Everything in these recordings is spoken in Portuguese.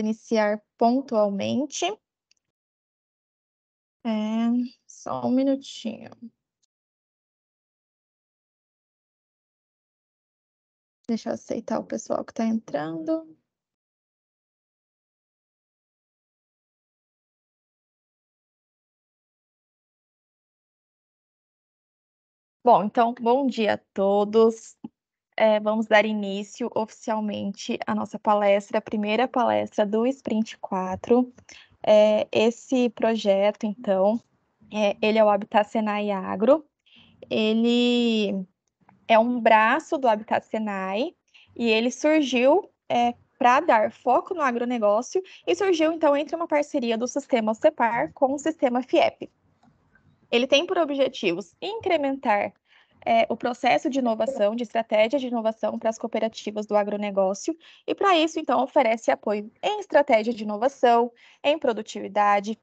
iniciar pontualmente. É, só um minutinho. Deixa eu aceitar o pessoal que está entrando. Bom, então, bom dia a todos. É, vamos dar início oficialmente à nossa palestra, a primeira palestra do Sprint 4. É, esse projeto, então, é, ele é o Habitat Senai Agro. Ele é um braço do Habitat Senai e ele surgiu é, para dar foco no agronegócio e surgiu, então, entre uma parceria do sistema CEPAR com o sistema FIEP. Ele tem por objetivos incrementar é, o processo de inovação, de estratégia de inovação para as cooperativas do agronegócio, e para isso, então, oferece apoio em estratégia de inovação, em produtividade,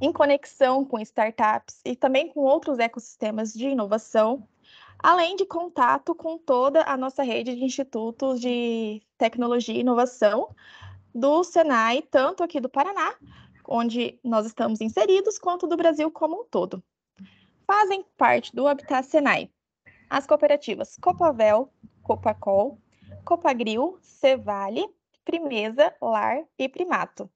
em conexão com startups e também com outros ecossistemas de inovação, além de contato com toda a nossa rede de institutos de tecnologia e inovação do Senai, tanto aqui do Paraná, onde nós estamos inseridos, quanto do Brasil como um todo. Fazem parte do Habitat Senai as cooperativas Copavel, Copacol, Copagril, Cevale, Primeza, Lar e Primato.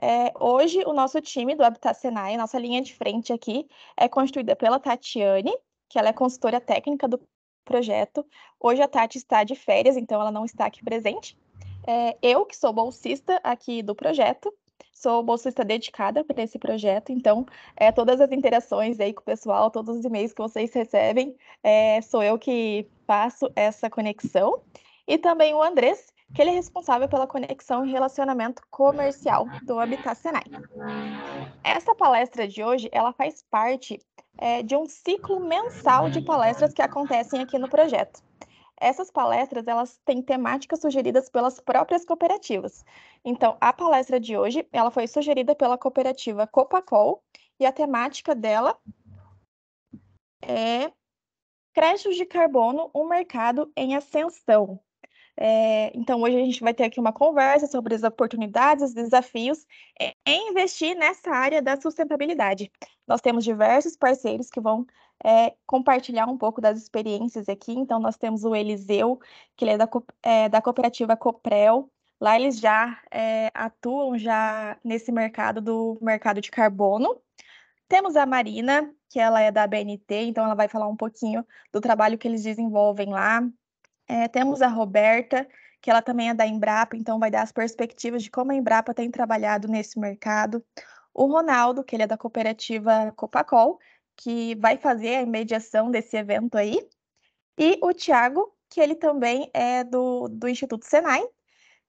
É, hoje, o nosso time do Habitat Senai, nossa linha de frente aqui, é constituída pela Tatiane, que ela é consultora técnica do projeto. Hoje a Tati está de férias, então ela não está aqui presente. É, eu, que sou bolsista aqui do projeto, sou bolsista dedicada para esse projeto, então é, todas as interações aí com o pessoal, todos os e-mails que vocês recebem, é, sou eu que faço essa conexão. E também o Andrés, que ele é responsável pela conexão e relacionamento comercial do Habitat Senai. Essa palestra de hoje, ela faz parte é, de um ciclo mensal de palestras que acontecem aqui no projeto. Essas palestras, elas têm temáticas sugeridas pelas próprias cooperativas. Então, a palestra de hoje, ela foi sugerida pela cooperativa Copacol e a temática dela é créditos de carbono, um mercado em ascensão. É, então, hoje a gente vai ter aqui uma conversa sobre as oportunidades, os desafios em investir nessa área da sustentabilidade. Nós temos diversos parceiros que vão é, compartilhar um pouco das experiências aqui. Então, nós temos o Eliseu, que ele é da, é, da cooperativa Coprel. Lá eles já é, atuam já nesse mercado do mercado de carbono. Temos a Marina, que ela é da BNT, então ela vai falar um pouquinho do trabalho que eles desenvolvem lá. É, temos a Roberta, que ela também é da Embrapa, então vai dar as perspectivas de como a Embrapa tem trabalhado nesse mercado. O Ronaldo, que ele é da cooperativa Copacol, que vai fazer a mediação desse evento aí, e o Tiago, que ele também é do, do Instituto Senai,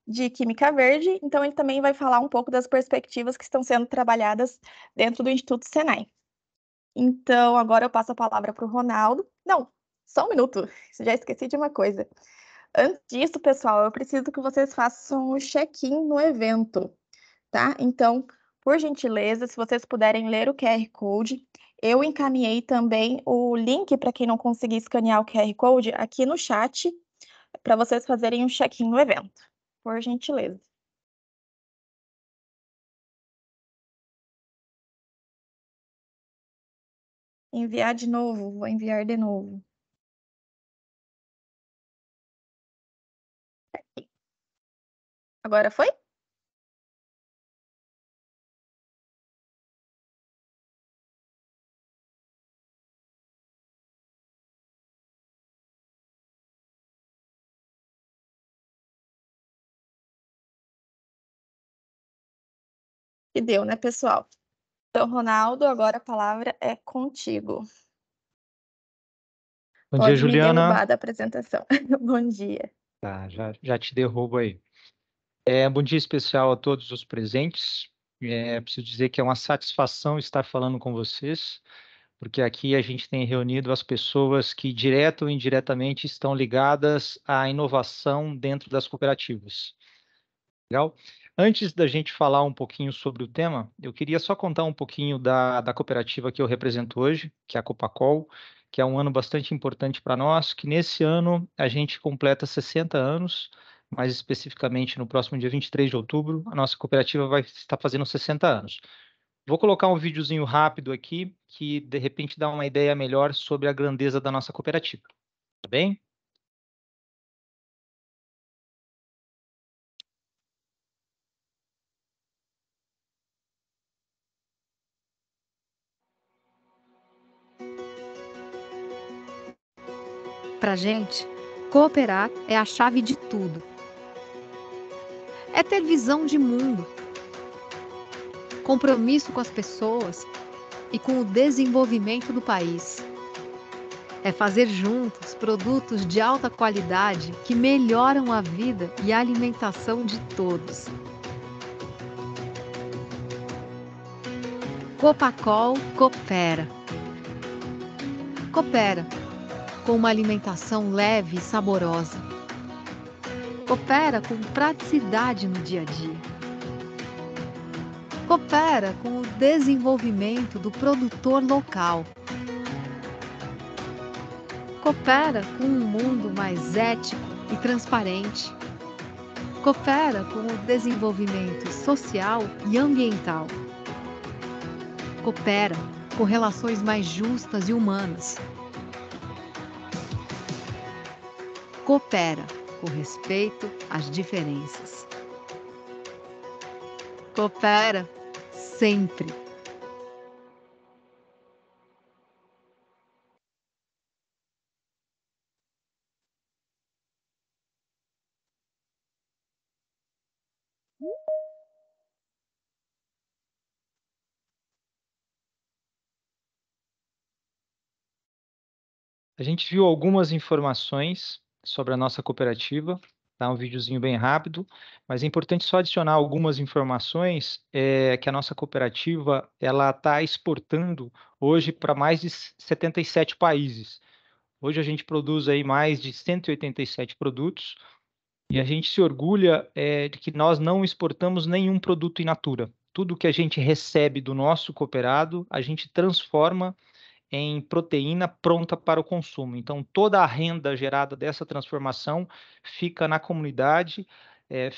de Química Verde, então ele também vai falar um pouco das perspectivas que estão sendo trabalhadas dentro do Instituto Senai. Então, agora eu passo a palavra para o Ronaldo. Não, só um minuto, já esqueci de uma coisa. Antes disso, pessoal, eu preciso que vocês façam o check-in no evento, tá? Então, por gentileza, se vocês puderem ler o QR Code, eu encaminhei também o link para quem não conseguir escanear o QR Code aqui no chat para vocês fazerem um check-in no evento, por gentileza. Enviar de novo, vou enviar de novo. Agora foi? E deu, né, pessoal? Então, Ronaldo, agora a palavra é contigo. Bom Pode dia, Juliana. da apresentação. Bom dia. Tá, já, já te derrubo aí. É, bom dia especial a todos os presentes. É, preciso dizer que é uma satisfação estar falando com vocês, porque aqui a gente tem reunido as pessoas que, direto ou indiretamente, estão ligadas à inovação dentro das cooperativas. Legal? Antes da gente falar um pouquinho sobre o tema, eu queria só contar um pouquinho da, da cooperativa que eu represento hoje, que é a Copacol, que é um ano bastante importante para nós, que nesse ano a gente completa 60 anos. Mais especificamente no próximo dia 23 de outubro, a nossa cooperativa vai estar fazendo 60 anos. Vou colocar um videozinho rápido aqui que de repente dá uma ideia melhor sobre a grandeza da nossa cooperativa. Tá bem? Para gente, cooperar é a chave de tudo. É ter visão de mundo, compromisso com as pessoas e com o desenvolvimento do país. É fazer juntos produtos de alta qualidade que melhoram a vida e a alimentação de todos. Copacol coopera. Coopera com uma alimentação leve e saborosa. Coopera com praticidade no dia a dia. Coopera com o desenvolvimento do produtor local. Coopera com um mundo mais ético e transparente. Coopera com o desenvolvimento social e ambiental. Coopera com relações mais justas e humanas coopera com respeito às diferenças. Coopera sempre. A gente viu algumas informações sobre a nossa cooperativa, tá? Um videozinho bem rápido, mas é importante só adicionar algumas informações, é, que a nossa cooperativa, ela está exportando hoje para mais de 77 países. Hoje a gente produz aí mais de 187 produtos, e a gente se orgulha é, de que nós não exportamos nenhum produto in natura. Tudo que a gente recebe do nosso cooperado, a gente transforma em proteína pronta para o consumo. Então, toda a renda gerada dessa transformação fica na comunidade, é,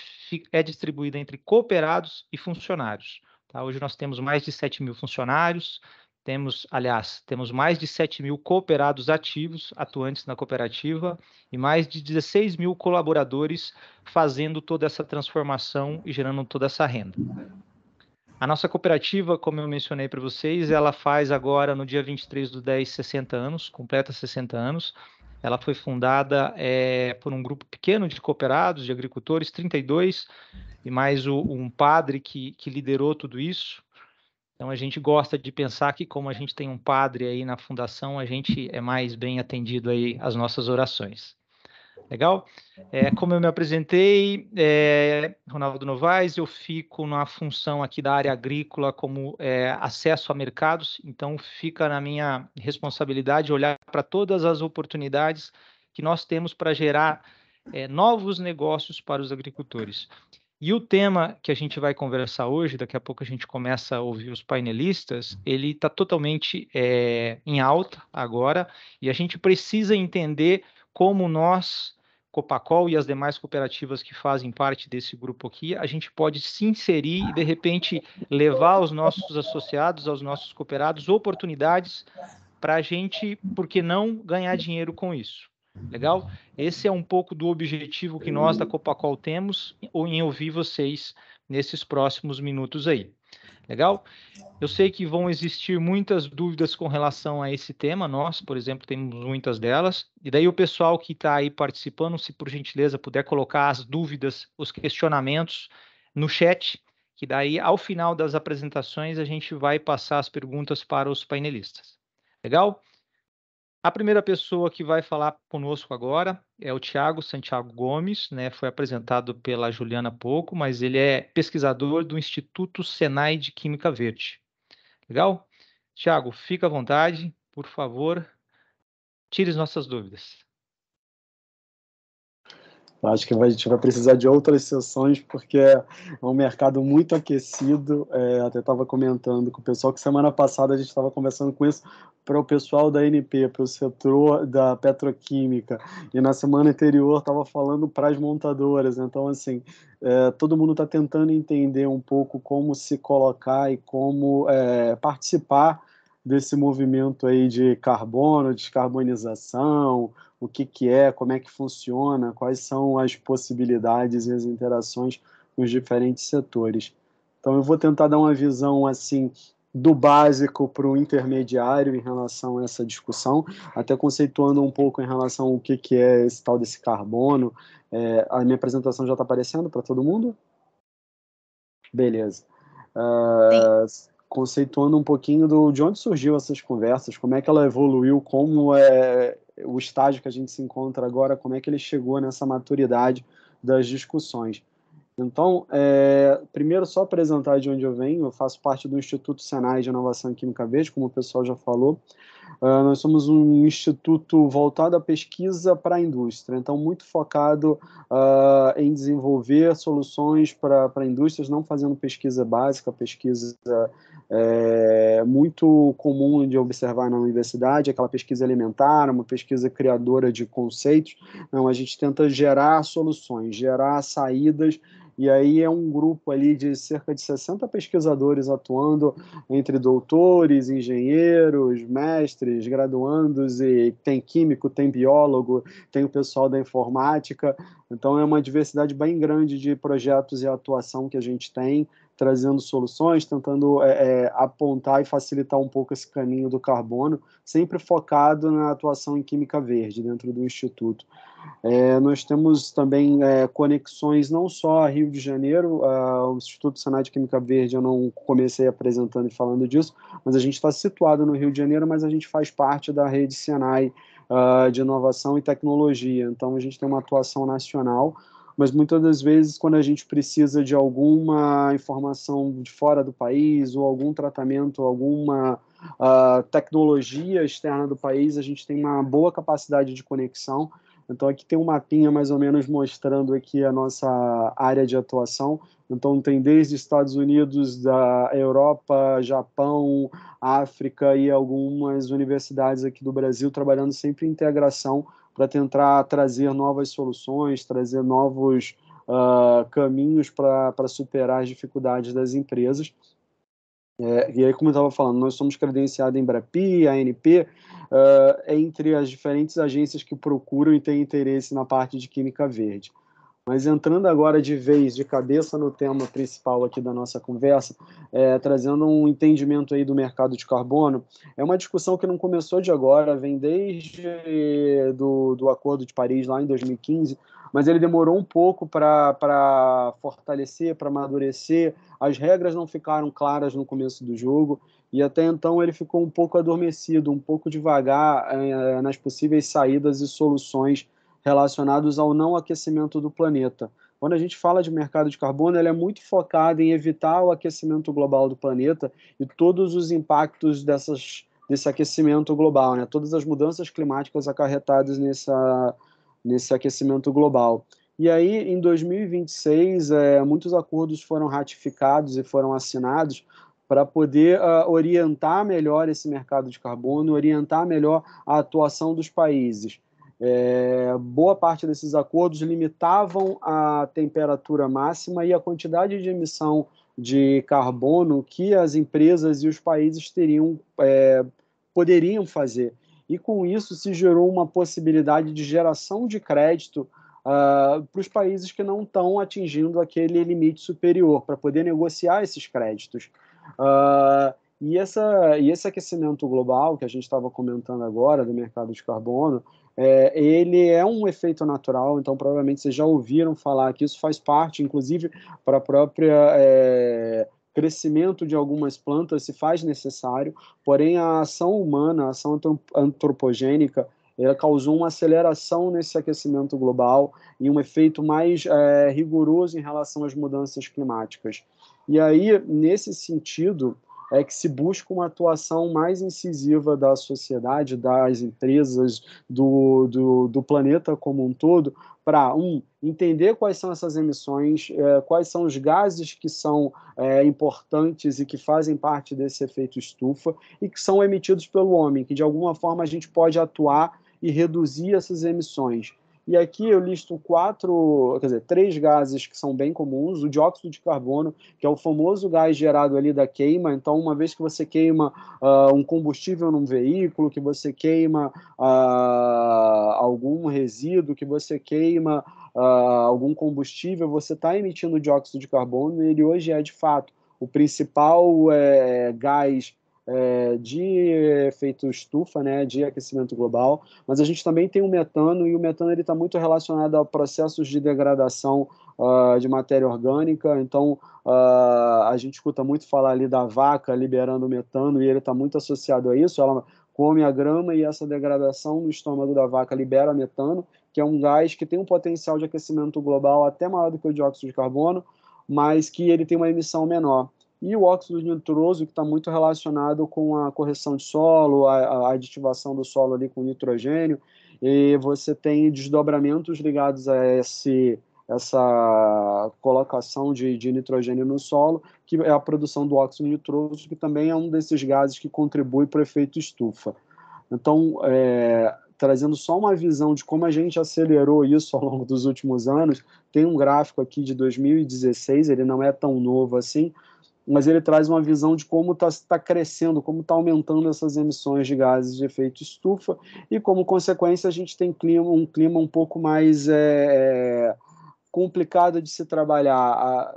é distribuída entre cooperados e funcionários. Tá? Hoje nós temos mais de 7 mil funcionários, temos, aliás, temos mais de 7 mil cooperados ativos, atuantes na cooperativa, e mais de 16 mil colaboradores fazendo toda essa transformação e gerando toda essa renda. A nossa cooperativa, como eu mencionei para vocês, ela faz agora, no dia 23 do 10, 60 anos, completa 60 anos. Ela foi fundada é, por um grupo pequeno de cooperados, de agricultores, 32, e mais o, um padre que, que liderou tudo isso. Então, a gente gosta de pensar que, como a gente tem um padre aí na fundação, a gente é mais bem atendido aí às nossas orações. Legal? É, como eu me apresentei, é, Ronaldo Novaes, eu fico na função aqui da área agrícola como é, acesso a mercados, então fica na minha responsabilidade olhar para todas as oportunidades que nós temos para gerar é, novos negócios para os agricultores. E o tema que a gente vai conversar hoje, daqui a pouco a gente começa a ouvir os painelistas, ele está totalmente é, em alta agora, e a gente precisa entender como nós Copacol e as demais cooperativas que fazem parte desse grupo aqui, a gente pode se inserir e, de repente, levar aos nossos associados, aos nossos cooperados, oportunidades para a gente, por que não, ganhar dinheiro com isso. Legal? Esse é um pouco do objetivo que nós da Copacol temos em ouvir vocês nesses próximos minutos aí. Legal? Eu sei que vão existir muitas dúvidas com relação a esse tema. Nós, por exemplo, temos muitas delas. E daí o pessoal que está aí participando, se por gentileza puder colocar as dúvidas, os questionamentos no chat, que daí ao final das apresentações a gente vai passar as perguntas para os painelistas. Legal? A primeira pessoa que vai falar conosco agora é o Tiago Santiago Gomes, né? Foi apresentado pela Juliana pouco, mas ele é pesquisador do Instituto Senai de Química Verde. Legal? Tiago, fica à vontade, por favor, tire as nossas dúvidas. Acho que a gente vai precisar de outras sessões, porque é um mercado muito aquecido. É, até estava comentando com o pessoal que semana passada a gente estava conversando com isso para o pessoal da NP, para o setor da petroquímica, e na semana anterior estava falando para as montadoras. Então, assim, é, todo mundo está tentando entender um pouco como se colocar e como é, participar desse movimento aí de carbono, descarbonização, o que, que é, como é que funciona, quais são as possibilidades e as interações com os diferentes setores. Então, eu vou tentar dar uma visão assim do básico para o intermediário em relação a essa discussão, até conceituando um pouco em relação ao que, que é esse tal desse carbono. É, a minha apresentação já está aparecendo para todo mundo? Beleza. Uh, conceituando um pouquinho do, de onde surgiu essas conversas, como é que ela evoluiu, como é o estágio que a gente se encontra agora, como é que ele chegou nessa maturidade das discussões. Então, é, primeiro, só apresentar de onde eu venho. Eu faço parte do Instituto Senai de Inovação Química Verde, como o pessoal já falou. Uh, nós somos um instituto voltado à pesquisa para a indústria, então, muito focado uh, em desenvolver soluções para indústrias, não fazendo pesquisa básica, pesquisa é, muito comum de observar na universidade, aquela pesquisa elementar, uma pesquisa criadora de conceitos. Não, a gente tenta gerar soluções, gerar saídas e aí é um grupo ali de cerca de 60 pesquisadores atuando entre doutores, engenheiros, mestres, graduandos, e tem químico, tem biólogo, tem o pessoal da informática. Então é uma diversidade bem grande de projetos e atuação que a gente tem, trazendo soluções, tentando é, é, apontar e facilitar um pouco esse caminho do carbono, sempre focado na atuação em química verde dentro do Instituto. É, nós temos também é, conexões não só a Rio de Janeiro, o Instituto Senai de Química Verde, eu não comecei apresentando e falando disso, mas a gente está situado no Rio de Janeiro, mas a gente faz parte da rede Senai uh, de Inovação e Tecnologia, então a gente tem uma atuação nacional, mas muitas das vezes, quando a gente precisa de alguma informação de fora do país, ou algum tratamento, alguma uh, tecnologia externa do país, a gente tem uma boa capacidade de conexão então aqui tem um mapinha mais ou menos mostrando aqui a nossa área de atuação. Então tem desde Estados Unidos, da Europa, Japão, África e algumas universidades aqui do Brasil trabalhando sempre em integração para tentar trazer novas soluções, trazer novos uh, caminhos para superar as dificuldades das empresas. É, e aí, como eu estava falando, nós somos credenciados em BRAPI, ANP, uh, entre as diferentes agências que procuram e têm interesse na parte de química verde. Mas entrando agora de vez, de cabeça no tema principal aqui da nossa conversa, é, trazendo um entendimento aí do mercado de carbono, é uma discussão que não começou de agora, vem desde do, do Acordo de Paris lá em 2015, mas ele demorou um pouco para fortalecer, para amadurecer, as regras não ficaram claras no começo do jogo, e até então ele ficou um pouco adormecido, um pouco devagar é, nas possíveis saídas e soluções relacionadas ao não aquecimento do planeta. Quando a gente fala de mercado de carbono, ele é muito focado em evitar o aquecimento global do planeta e todos os impactos dessas, desse aquecimento global, né? todas as mudanças climáticas acarretadas nessa, nesse aquecimento global. E aí, em 2026, é, muitos acordos foram ratificados e foram assinados para poder uh, orientar melhor esse mercado de carbono, orientar melhor a atuação dos países. É, boa parte desses acordos limitavam a temperatura máxima e a quantidade de emissão de carbono que as empresas e os países teriam é, poderiam fazer. E com isso se gerou uma possibilidade de geração de crédito uh, para os países que não estão atingindo aquele limite superior, para poder negociar esses créditos. Uh, e, essa, e esse aquecimento global que a gente estava comentando agora do mercado de carbono, é, ele é um efeito natural, então provavelmente vocês já ouviram falar que isso faz parte, inclusive, para a própria é, crescimento de algumas plantas se faz necessário, porém a ação humana, a ação antropogênica, ela causou uma aceleração nesse aquecimento global e um efeito mais é, rigoroso em relação às mudanças climáticas. E aí, nesse sentido, é que se busca uma atuação mais incisiva da sociedade, das empresas, do, do, do planeta como um todo, para, um, entender quais são essas emissões, é, quais são os gases que são é, importantes e que fazem parte desse efeito estufa e que são emitidos pelo homem, que de alguma forma a gente pode atuar e reduzir essas emissões. E aqui eu listo quatro, quer dizer, três gases que são bem comuns. O dióxido de carbono, que é o famoso gás gerado ali da queima. Então, uma vez que você queima uh, um combustível num veículo, que você queima uh, algum resíduo, que você queima uh, algum combustível, você está emitindo dióxido de carbono e ele hoje é, de fato, o principal é, gás é, de efeito estufa, né, de aquecimento global, mas a gente também tem o metano, e o metano está muito relacionado a processos de degradação uh, de matéria orgânica, então uh, a gente escuta muito falar ali da vaca liberando metano, e ele está muito associado a isso, ela come a grama e essa degradação no estômago da vaca libera metano, que é um gás que tem um potencial de aquecimento global até maior do que o dióxido de carbono, mas que ele tem uma emissão menor e o óxido nitroso, que está muito relacionado com a correção de solo, a, a, aditivação do solo ali com nitrogênio, e você tem desdobramentos ligados a esse, essa colocação de, de, nitrogênio no solo, que é a produção do óxido nitroso, que também é um desses gases que contribui para o efeito estufa. Então, é, trazendo só uma visão de como a gente acelerou isso ao longo dos últimos anos, tem um gráfico aqui de 2016, ele não é tão novo assim, mas ele traz uma visão de como está tá crescendo, como está aumentando essas emissões de gases de efeito estufa, e como consequência a gente tem clima, um clima um pouco mais é, complicado de se trabalhar,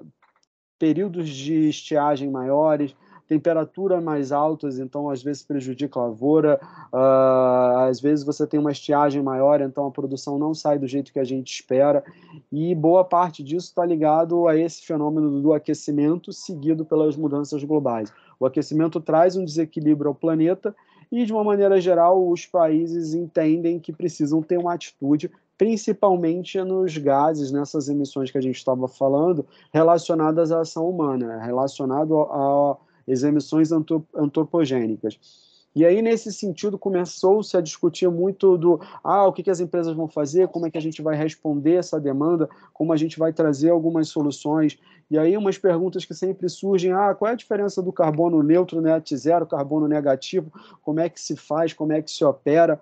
períodos de estiagem maiores, temperaturas mais altas, então às vezes prejudica a lavoura, uh, às vezes você tem uma estiagem maior, então a produção não sai do jeito que a gente espera, e boa parte disso está ligado a esse fenômeno do aquecimento seguido pelas mudanças globais. O aquecimento traz um desequilíbrio ao planeta e, de uma maneira geral, os países entendem que precisam ter uma atitude principalmente nos gases, nessas emissões que a gente estava falando, relacionadas à ação humana, relacionado a, as emissões antropogênicas. E aí, nesse sentido, começou-se a discutir muito do ah, o que, que as empresas vão fazer, como é que a gente vai responder essa demanda, como a gente vai trazer algumas soluções. E aí, umas perguntas que sempre surgem: ah, qual é a diferença do carbono neutro, net zero, carbono negativo, como é que se faz, como é que se opera?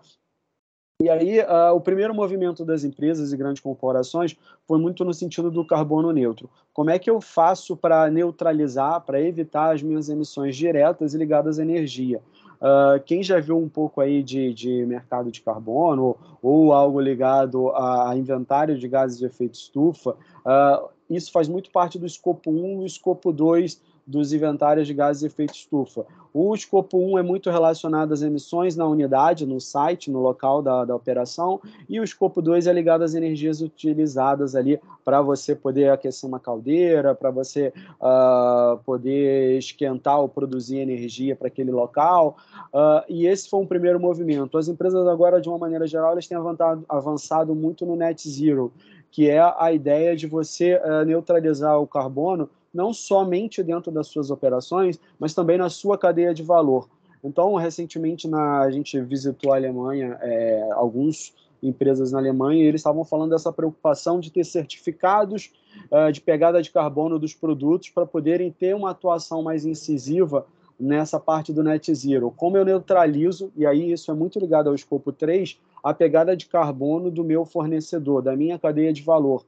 E aí, uh, o primeiro movimento das empresas e grandes corporações foi muito no sentido do carbono neutro. Como é que eu faço para neutralizar, para evitar as minhas emissões diretas e ligadas à energia? Uh, quem já viu um pouco aí de, de mercado de carbono ou, algo ligado a inventário de gases de efeito estufa, uh, isso faz muito parte do escopo 1 e escopo 2 dos inventários de gases de efeito estufa. O escopo 1 é muito relacionado às emissões na unidade, no site, no local da, da operação, e o escopo 2 é ligado às energias utilizadas ali para você poder aquecer uma caldeira, para você uh, poder esquentar ou produzir energia para aquele local. Uh, e esse foi um primeiro movimento. As empresas agora, de uma maneira geral, elas têm avançado, avançado muito no net zero, que é a ideia de você uh, neutralizar o carbono não somente dentro das suas operações, mas também na sua cadeia de valor. Então, recentemente, na, a gente visitou a Alemanha, é, alguns empresas na Alemanha, e eles estavam falando dessa preocupação de ter certificados uh, de pegada de carbono dos produtos para poderem ter uma atuação mais incisiva nessa parte do net zero. Como eu neutralizo, e aí isso é muito ligado ao escopo 3, a pegada de carbono do meu fornecedor, da minha cadeia de valor.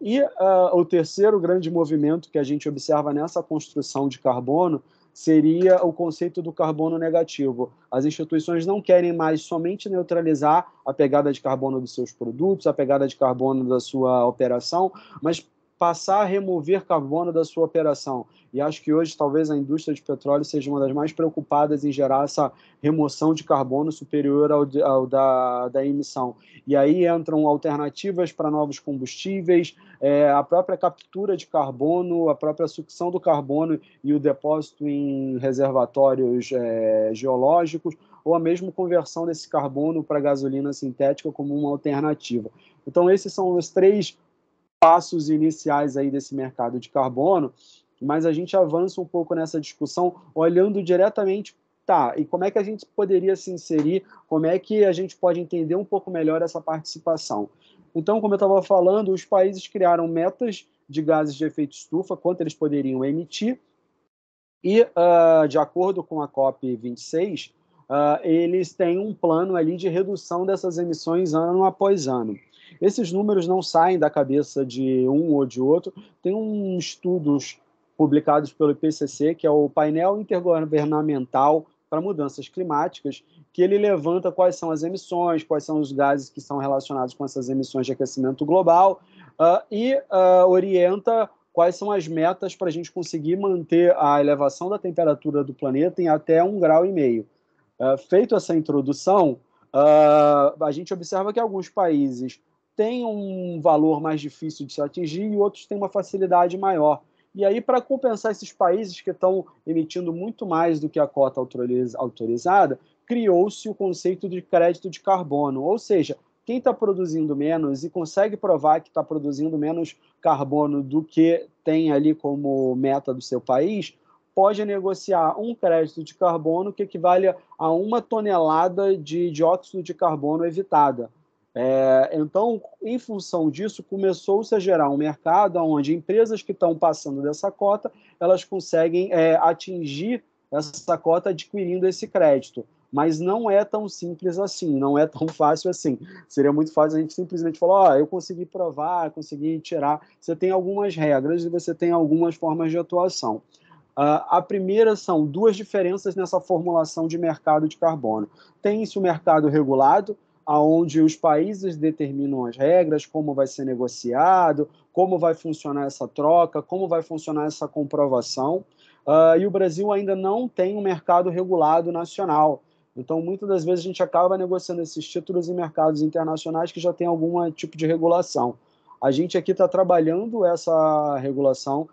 E uh, o terceiro grande movimento que a gente observa nessa construção de carbono seria o conceito do carbono negativo. As instituições não querem mais somente neutralizar a pegada de carbono dos seus produtos, a pegada de carbono da sua operação, mas passar a remover carbono da sua operação. E acho que hoje talvez a indústria de petróleo seja uma das mais preocupadas em gerar essa remoção de carbono superior ao, ao da, da emissão. E aí entram alternativas para novos combustíveis, é, a própria captura de carbono, a própria sucção do carbono e o depósito em reservatórios é, geológicos, ou a mesma conversão desse carbono para gasolina sintética como uma alternativa. Então, esses são os três passos iniciais aí desse mercado de carbono mas a gente avança um pouco nessa discussão olhando diretamente tá, e como é que a gente poderia se inserir, como é que a gente pode entender um pouco melhor essa participação. Então, como eu estava falando, os países criaram metas de gases de efeito estufa, quanto eles poderiam emitir, e, uh, de acordo com a COP26, uh, eles têm um plano ali de redução dessas emissões ano após ano. Esses números não saem da cabeça de um ou de outro, tem uns estudos publicados pelo IPCC, que é o Painel Intergovernamental para mudanças climáticas, que ele levanta quais são as emissões, quais são os gases que são relacionados com essas emissões de aquecimento global uh, e uh, orienta quais são as metas para a gente conseguir manter a elevação da temperatura do planeta em até um grau e meio. Uh, feito essa introdução, a gente observa que alguns países têm um valor mais difícil de se atingir e outros têm uma facilidade maior. E aí, para compensar esses países que estão emitindo muito mais do que a cota autorizada, criou-se o conceito de crédito de carbono, ou seja, quem está produzindo menos e consegue provar que está produzindo menos carbono do que tem ali como meta do seu país, pode negociar um crédito de carbono que equivale a uma tonelada de dióxido de carbono evitada. É, então, em função disso, começou-se a gerar um mercado onde empresas que estão passando dessa cota, elas conseguem é, atingir essa cota adquirindo esse crédito. Mas não é tão simples assim, não é tão fácil assim. Seria muito fácil a gente simplesmente falar: oh, eu consegui provar, consegui tirar. Você tem algumas regras e você tem algumas formas de atuação. Uh, a primeira são duas diferenças nessa formulação de mercado de carbono. Tem-se o mercado regulado, aonde os países determinam as regras, como vai ser negociado, como vai funcionar essa troca, como vai funcionar essa comprovação. Uh, e o Brasil ainda não tem um mercado regulado nacional. Então, muitas das vezes, a gente acaba negociando esses títulos em mercados internacionais que já tem algum tipo de regulação. A gente aqui está trabalhando essa regulação,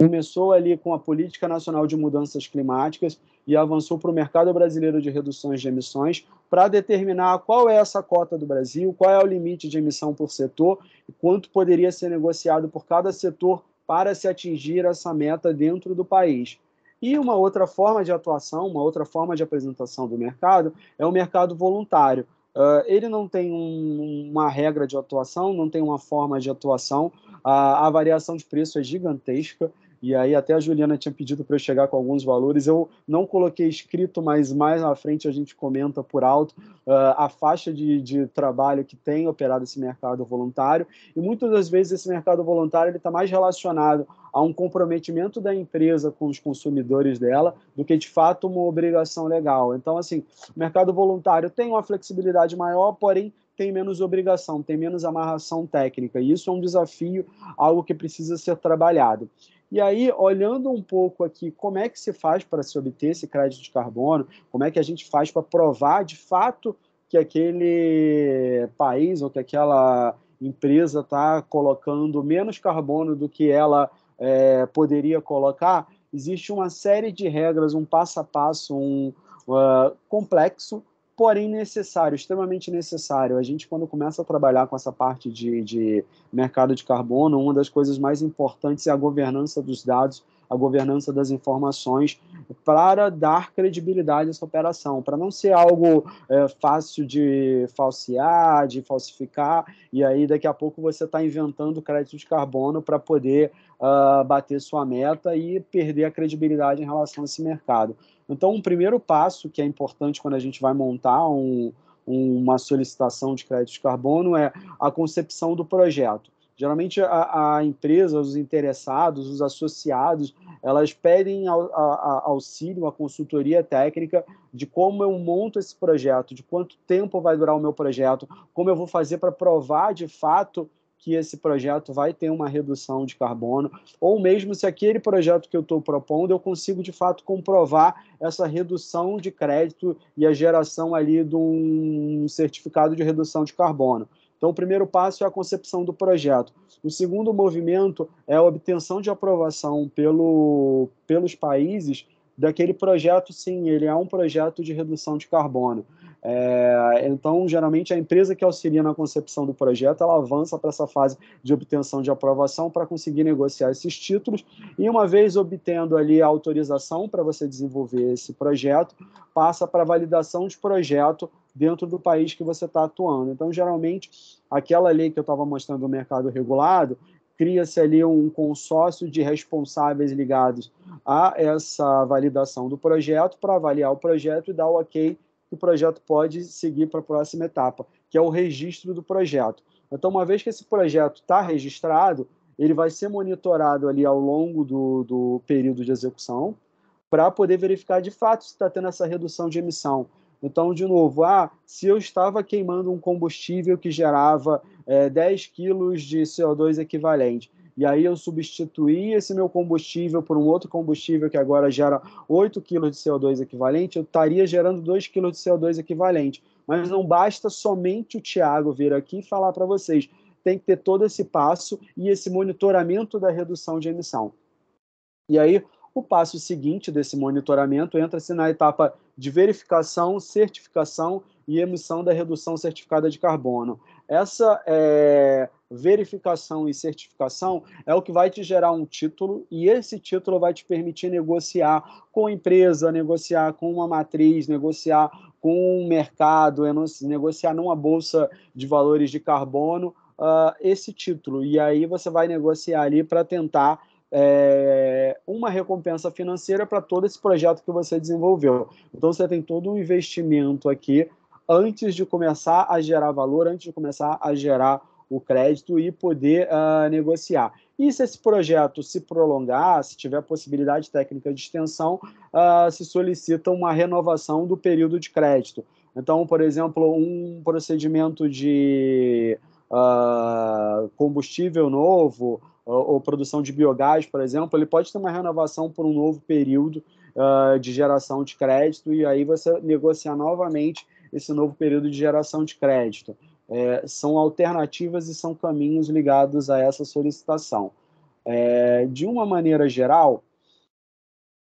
começou ali com a Política Nacional de Mudanças Climáticas e avançou para o mercado brasileiro de reduções de emissões para determinar qual é essa cota do Brasil, qual é o limite de emissão por setor e quanto poderia ser negociado por cada setor para se atingir essa meta dentro do país. E uma outra forma de atuação, uma outra forma de apresentação do mercado é o mercado voluntário. Uh, ele não tem um, uma regra de atuação, não tem uma forma de atuação, uh, a variação de preço é gigantesca e aí até a Juliana tinha pedido para eu chegar com alguns valores. Eu não coloquei escrito, mas mais na frente a gente comenta por alto uh, a faixa de, de, trabalho que tem operado esse mercado voluntário. E muitas das vezes esse mercado voluntário está mais relacionado a um comprometimento da empresa com os consumidores dela do que de fato uma obrigação legal. Então, assim, o mercado voluntário tem uma flexibilidade maior, porém tem menos obrigação, tem menos amarração técnica. E isso é um desafio, algo que precisa ser trabalhado. E aí, olhando um pouco aqui como é que se faz para se obter esse crédito de carbono, como é que a gente faz para provar de fato que aquele país ou que aquela empresa está colocando menos carbono do que ela é, poderia colocar, existe uma série de regras, um passo a passo, um uh, complexo porém necessário, extremamente necessário. A gente, quando começa a trabalhar com essa parte de, de mercado de carbono, uma das coisas mais importantes é a governança dos dados, a governança das informações, para dar credibilidade a essa operação, para não ser algo é, fácil de falsear, de falsificar, e aí daqui a pouco você está inventando crédito de carbono para poder uh, bater sua meta e perder a credibilidade em relação a esse mercado. Então, um primeiro passo que é importante quando a gente vai montar um, uma solicitação de crédito de carbono é a concepção do projeto. Geralmente a, a empresa, os interessados, os associados, elas pedem a, a, auxílio, a consultoria técnica de como eu monto esse projeto, de quanto tempo vai durar o meu projeto, como eu vou fazer para provar de fato que esse projeto vai ter uma redução de carbono, ou mesmo se aquele projeto que eu estou propondo eu consigo de fato comprovar essa redução de crédito e a geração ali de um certificado de redução de carbono. Então, o primeiro passo é a concepção do projeto. O segundo movimento é a obtenção de aprovação pelo, pelos países daquele projeto, sim, ele é um projeto de redução de carbono. É, então, geralmente, a empresa que auxilia na concepção do projeto, ela avança para essa fase de obtenção de aprovação para conseguir negociar esses títulos, e uma vez obtendo ali a autorização para você desenvolver esse projeto, passa para validação de projeto dentro do país que você está atuando. Então, geralmente, aquela lei que eu estava mostrando do mercado regulado, cria-se ali um consórcio de responsáveis ligados a essa validação do projeto para avaliar o projeto e dar o ok que o projeto pode seguir para a próxima etapa, que é o registro do projeto. Então, uma vez que esse projeto está registrado, ele vai ser monitorado ali ao longo do, do período de execução para poder verificar de fato se está tendo essa redução de emissão. Então, de novo, ah, se eu estava queimando um combustível que gerava é, 10 quilos de CO2 equivalente, e aí eu substituí esse meu combustível por um outro combustível que agora gera 8 kg de CO2 equivalente, eu estaria gerando 2 kg de CO2 equivalente. Mas não basta somente o Tiago vir aqui e falar para vocês. Tem que ter todo esse passo e esse monitoramento da redução de emissão. E aí, o passo seguinte desse monitoramento entra-se na etapa de verificação, certificação e emissão da redução certificada de carbono. Essa é, verificação e certificação é o que vai te gerar um título e esse título vai te permitir negociar com a empresa, negociar com uma matriz, negociar com um mercado, negociar numa bolsa de valores de carbono uh, esse título. E aí você vai negociar ali para tentar é, uma recompensa financeira para todo esse projeto que você desenvolveu. Então você tem todo um investimento aqui antes de começar a gerar valor, antes de começar a gerar o crédito e poder uh, negociar. E se esse projeto se prolongar, se tiver possibilidade técnica de extensão, uh, se solicita uma renovação do período de crédito. Então, por exemplo, um procedimento de uh, combustível novo ou, ou, produção de biogás, por exemplo, ele pode ter uma renovação por um novo período de geração de crédito e aí você negociar novamente esse novo período de geração de crédito é, são alternativas e são caminhos ligados a essa solicitação. É, de uma maneira geral,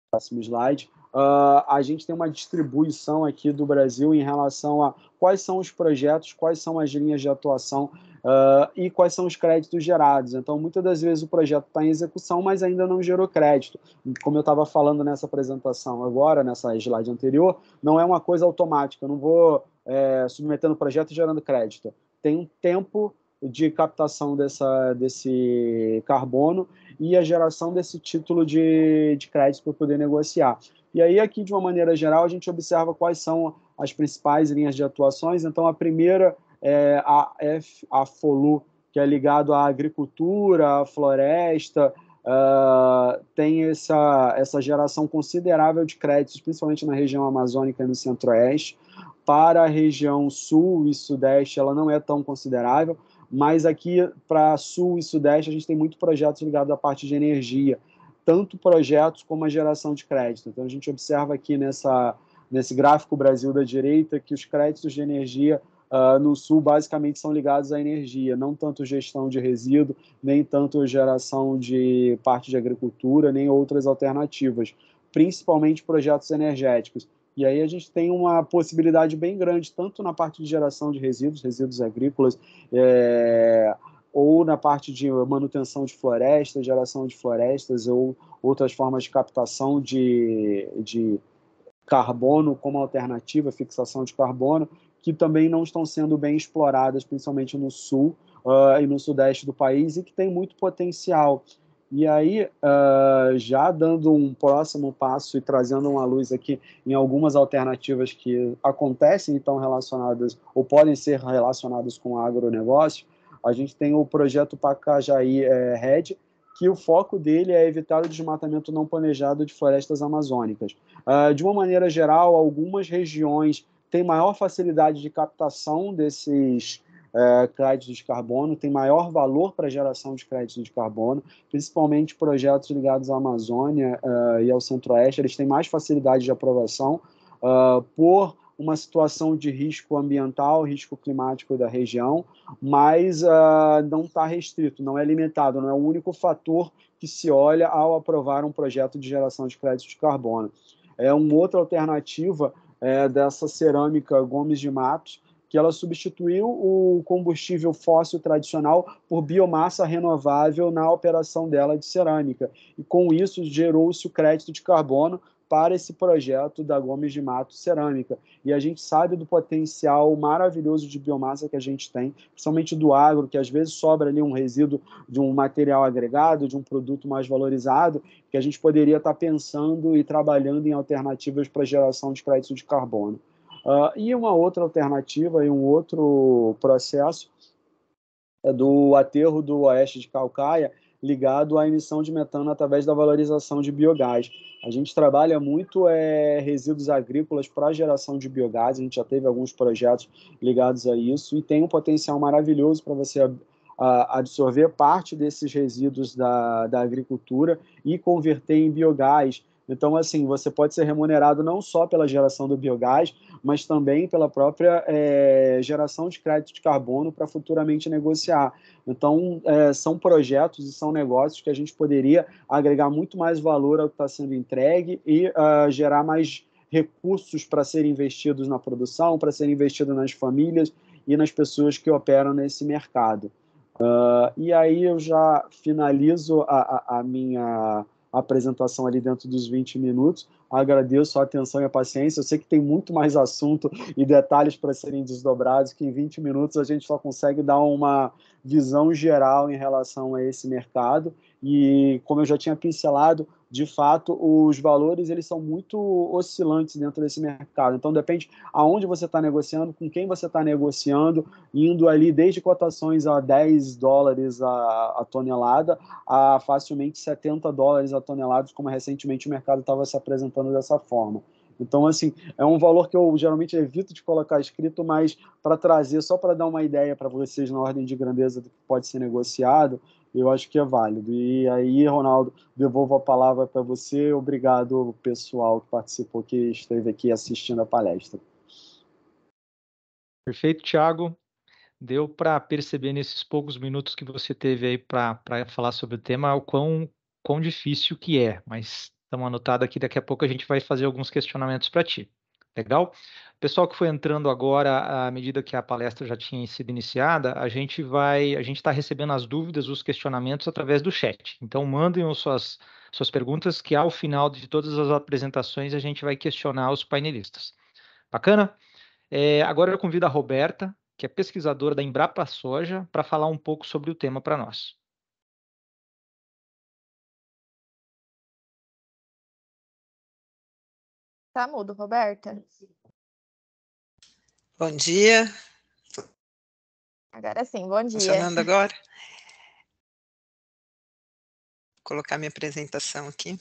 próximo slide, uh, a gente tem uma distribuição aqui do Brasil em relação a quais são os projetos, quais são as linhas de atuação uh, e quais são os créditos gerados. Então, muitas das vezes o projeto está em execução, mas ainda não gerou crédito. Como eu estava falando nessa apresentação agora, nessa slide anterior, não é uma coisa automática. Eu não vou é, submetendo o projeto e gerando crédito. Tem um tempo de captação dessa, desse carbono e a geração desse título de, de crédito para poder negociar. E aí, aqui, de uma maneira geral, a gente observa quais são as principais linhas de atuações. Então, a primeira é a, F, a FOLU, que é ligado à agricultura, à floresta, uh, tem essa, essa geração considerável de créditos, principalmente na região amazônica e no centro-oeste. Para a região sul e sudeste, ela não é tão considerável, mas aqui para sul e sudeste a gente tem muito projetos ligados à parte de energia, tanto projetos como a geração de crédito. Então a gente observa aqui nessa, nesse gráfico Brasil da direita que os créditos de energia uh, no sul basicamente são ligados à energia, não tanto gestão de resíduo, nem tanto geração de parte de agricultura, nem outras alternativas, principalmente projetos energéticos. E aí a gente tem uma possibilidade bem grande, tanto na parte de geração de resíduos, resíduos agrícolas, é, ou na parte de manutenção de florestas, geração de florestas, ou outras formas de captação de, de carbono como alternativa, fixação de carbono, que também não estão sendo bem exploradas, principalmente no sul uh, e no sudeste do país, e que tem muito potencial. E aí, uh, já dando um próximo passo e trazendo uma luz aqui em algumas alternativas que acontecem então relacionadas ou podem ser relacionadas com o agronegócio, a gente tem o projeto Pacajaí é, Red, que o foco dele é evitar o desmatamento não planejado de florestas amazônicas. Uh, de uma maneira geral, algumas regiões têm maior facilidade de captação desses é, créditos de carbono, tem maior valor para geração de créditos de carbono, principalmente projetos ligados à Amazônia uh, e ao Centro-Oeste, eles têm mais facilidade de aprovação uh, por uma situação de risco ambiental, risco climático da região, mas não está restrito, não é limitado, não é o único fator que se olha ao aprovar um projeto de geração de créditos de carbono. é uma outra alternativa é, dessa cerâmica Gomes de Matos, que ela substituiu o combustível fóssil tradicional por biomassa renovável na operação dela de cerâmica. E com isso gerou-se o crédito de carbono para esse projeto da Gomes de Mato Cerâmica. E a gente sabe do potencial maravilhoso de biomassa que a gente tem, principalmente do agro, que às vezes sobra ali um resíduo de um material agregado, de um produto mais valorizado, que a gente poderia estar pensando e trabalhando em alternativas para geração de crédito de carbono. Uh, e uma outra alternativa e um outro processo é do aterro do oeste de Calcaia, ligado à emissão de metano através da valorização de biogás. A gente trabalha muito é, resíduos agrícolas para geração de biogás, a gente já teve alguns projetos ligados a isso e tem um potencial maravilhoso para você a, absorver parte desses resíduos da, da agricultura e converter em biogás então, assim, você pode ser remunerado não só pela geração do biogás, mas também pela própria é, geração de crédito de carbono para futuramente negociar. Então, é, são projetos e são negócios que a gente poderia agregar muito mais valor ao que está sendo entregue e uh, gerar mais recursos para serem investidos na produção, para serem investidos nas famílias e nas pessoas que operam nesse mercado. Uh, e aí eu já finalizo a, a, a minha apresentação ali dentro dos 20 minutos. Agradeço a atenção e a paciência. Eu sei que tem muito mais assunto e detalhes para serem desdobrados, que em 20 minutos a gente só consegue dar uma visão geral em relação a esse mercado. E como eu já tinha pincelado, de fato, os valores eles são muito oscilantes dentro desse mercado. Então, depende aonde você está negociando, com quem você está negociando, indo ali desde cotações a 10 dólares a, a, tonelada a facilmente 70 dólares a tonelada, como recentemente o mercado estava se apresentando dessa forma. Então, assim, é um valor que eu geralmente evito de colocar escrito, mas para trazer, só para dar uma ideia para vocês na ordem de grandeza do que pode ser negociado, eu acho que é válido. E aí, Ronaldo, devolvo a palavra para você. Obrigado, pessoal que participou, que esteve aqui assistindo a palestra. Perfeito, Thiago. Deu para perceber nesses poucos minutos que você teve aí para falar sobre o tema o quão, quão difícil que é, mas estamos anotados aqui, daqui a pouco a gente vai fazer alguns questionamentos para ti. Legal? Pessoal que foi entrando agora, à medida que a palestra já tinha sido iniciada, a gente vai, a gente está recebendo as dúvidas, os questionamentos através do chat. Então mandem suas suas perguntas que ao final de todas as apresentações a gente vai questionar os painelistas. Bacana? É, agora eu convido a Roberta, que é pesquisadora da Embrapa Soja, para falar um pouco sobre o tema para nós. Tá mudo, Roberta? Bom dia. Agora sim, bom dia. Funcionando agora? Vou colocar minha apresentação aqui.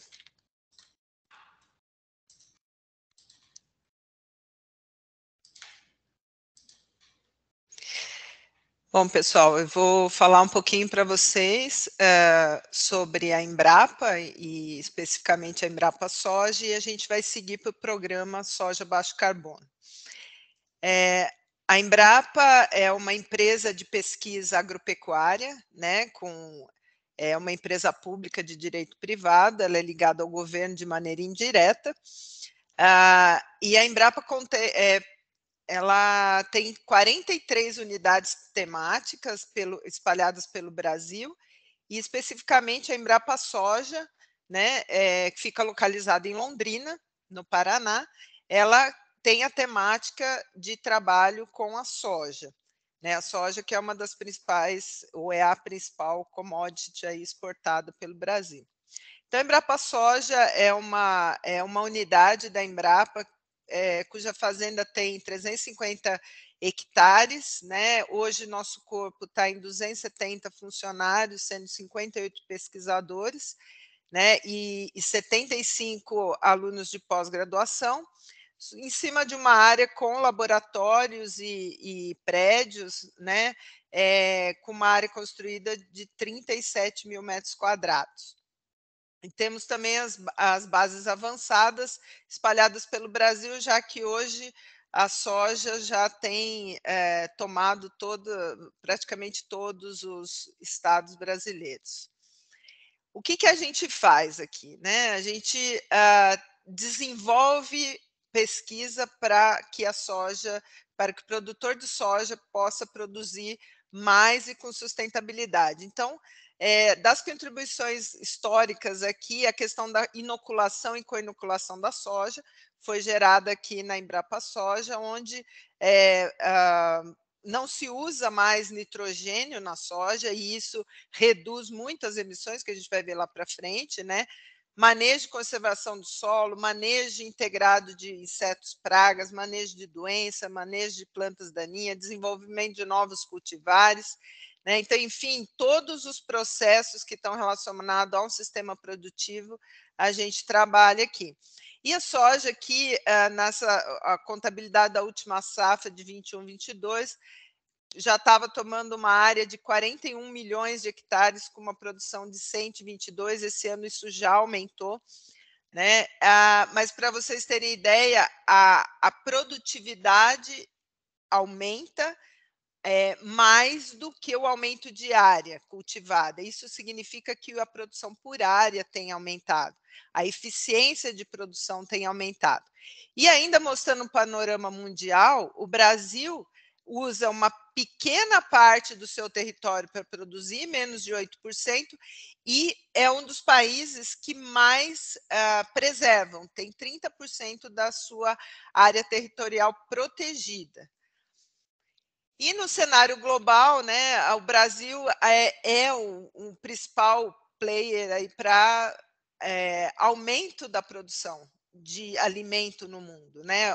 Bom, pessoal, eu vou falar um pouquinho para vocês uh, sobre a Embrapa e especificamente a Embrapa Soja e a gente vai seguir para o programa Soja Baixo Carbono. É, a Embrapa é uma empresa de pesquisa agropecuária, né, com é uma empresa pública de direito privado, ela é ligada ao governo de maneira indireta, uh, e a Embrapa conte, é, ela tem 43 unidades temáticas pelo, espalhadas pelo Brasil, e especificamente a Embrapa Soja, né, é, que fica localizada em Londrina, no Paraná, ela tem a temática de trabalho com a soja. Né, a soja que é uma das principais, ou é a principal commodity exportada pelo Brasil. Então, a Embrapa Soja é uma, é uma unidade da Embrapa é, cuja fazenda tem 350 hectares, né? Hoje nosso corpo está em 270 funcionários, sendo 58 pesquisadores, né? E, e 75 alunos de pós-graduação, em cima de uma área com laboratórios e, e prédios, né? É, com uma área construída de 37 mil metros quadrados. Temos também as, as bases avançadas espalhadas pelo Brasil, já que hoje a soja já tem é, tomado toda, praticamente todos os estados brasileiros. O que, que a gente faz aqui? Né? A gente, ah, desenvolve pesquisa para que a soja, para que o produtor de soja possa produzir mais e com sustentabilidade. Então, é, das contribuições históricas aqui, a questão da inoculação e co-inoculação da soja foi gerada aqui na Embrapa Soja, onde é, não se usa mais nitrogênio na soja e isso reduz muitas emissões que a gente vai ver lá para frente, né? Manejo de conservação do solo, manejo integrado de insetos pragas, manejo de doença, manejo de plantas daninhas, desenvolvimento de novos cultivares. Né? Então, enfim, todos os processos que estão relacionados a um sistema produtivo, a gente trabalha aqui. E a soja aqui, eh, nessa a contabilidade da última safra de 21, 22, já estava tomando uma área de 41 milhões de hectares com uma produção de 122, esse ano isso já aumentou. Né? Ah, mas para vocês terem ideia, a, a produtividade aumenta é, mais do que o aumento de área cultivada. Isso significa que a produção por área tem aumentado, a eficiência de produção tem aumentado. E ainda mostrando um panorama mundial, o Brasil usa uma pequena parte do seu território para produzir, menos de 8%, e é um dos países que mais uh, preservam, tem 30% da sua área territorial protegida. E no cenário global, né, o Brasil é, é o, o, principal player para é, aumento da produção de alimento no mundo. Né?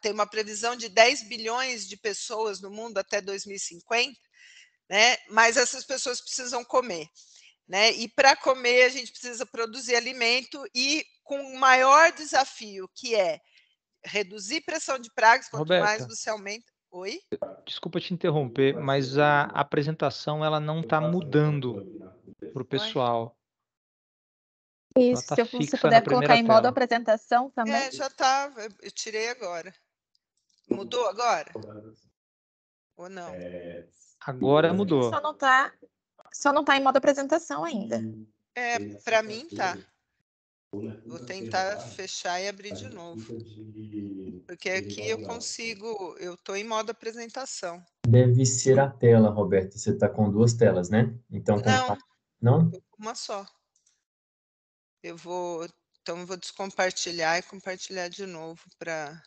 Tem uma previsão de 10 bilhões de pessoas no mundo até 2050, né? mas essas pessoas precisam comer. Né? E para comer, a gente precisa produzir alimento e com o maior desafio, que é reduzir pressão de pragas, quanto Roberta. mais você aumenta. Oi? Desculpa te interromper, mas a apresentação ela não está mudando para o pessoal. Isso, tá se você puder colocar em modo apresentação também. É, já está. Eu tirei agora. Mudou agora? Ou não? Agora mudou. Só não está só não tá em modo apresentação ainda. É, para mim tá. Vou tentar fechar e abrir de novo. Porque aqui eu consigo, eu estou em modo apresentação. Deve ser a tela, Roberto. Você está com duas telas, né? Então, não, não? Uma só. Eu vou, então eu vou descompartilhar e compartilhar de novo para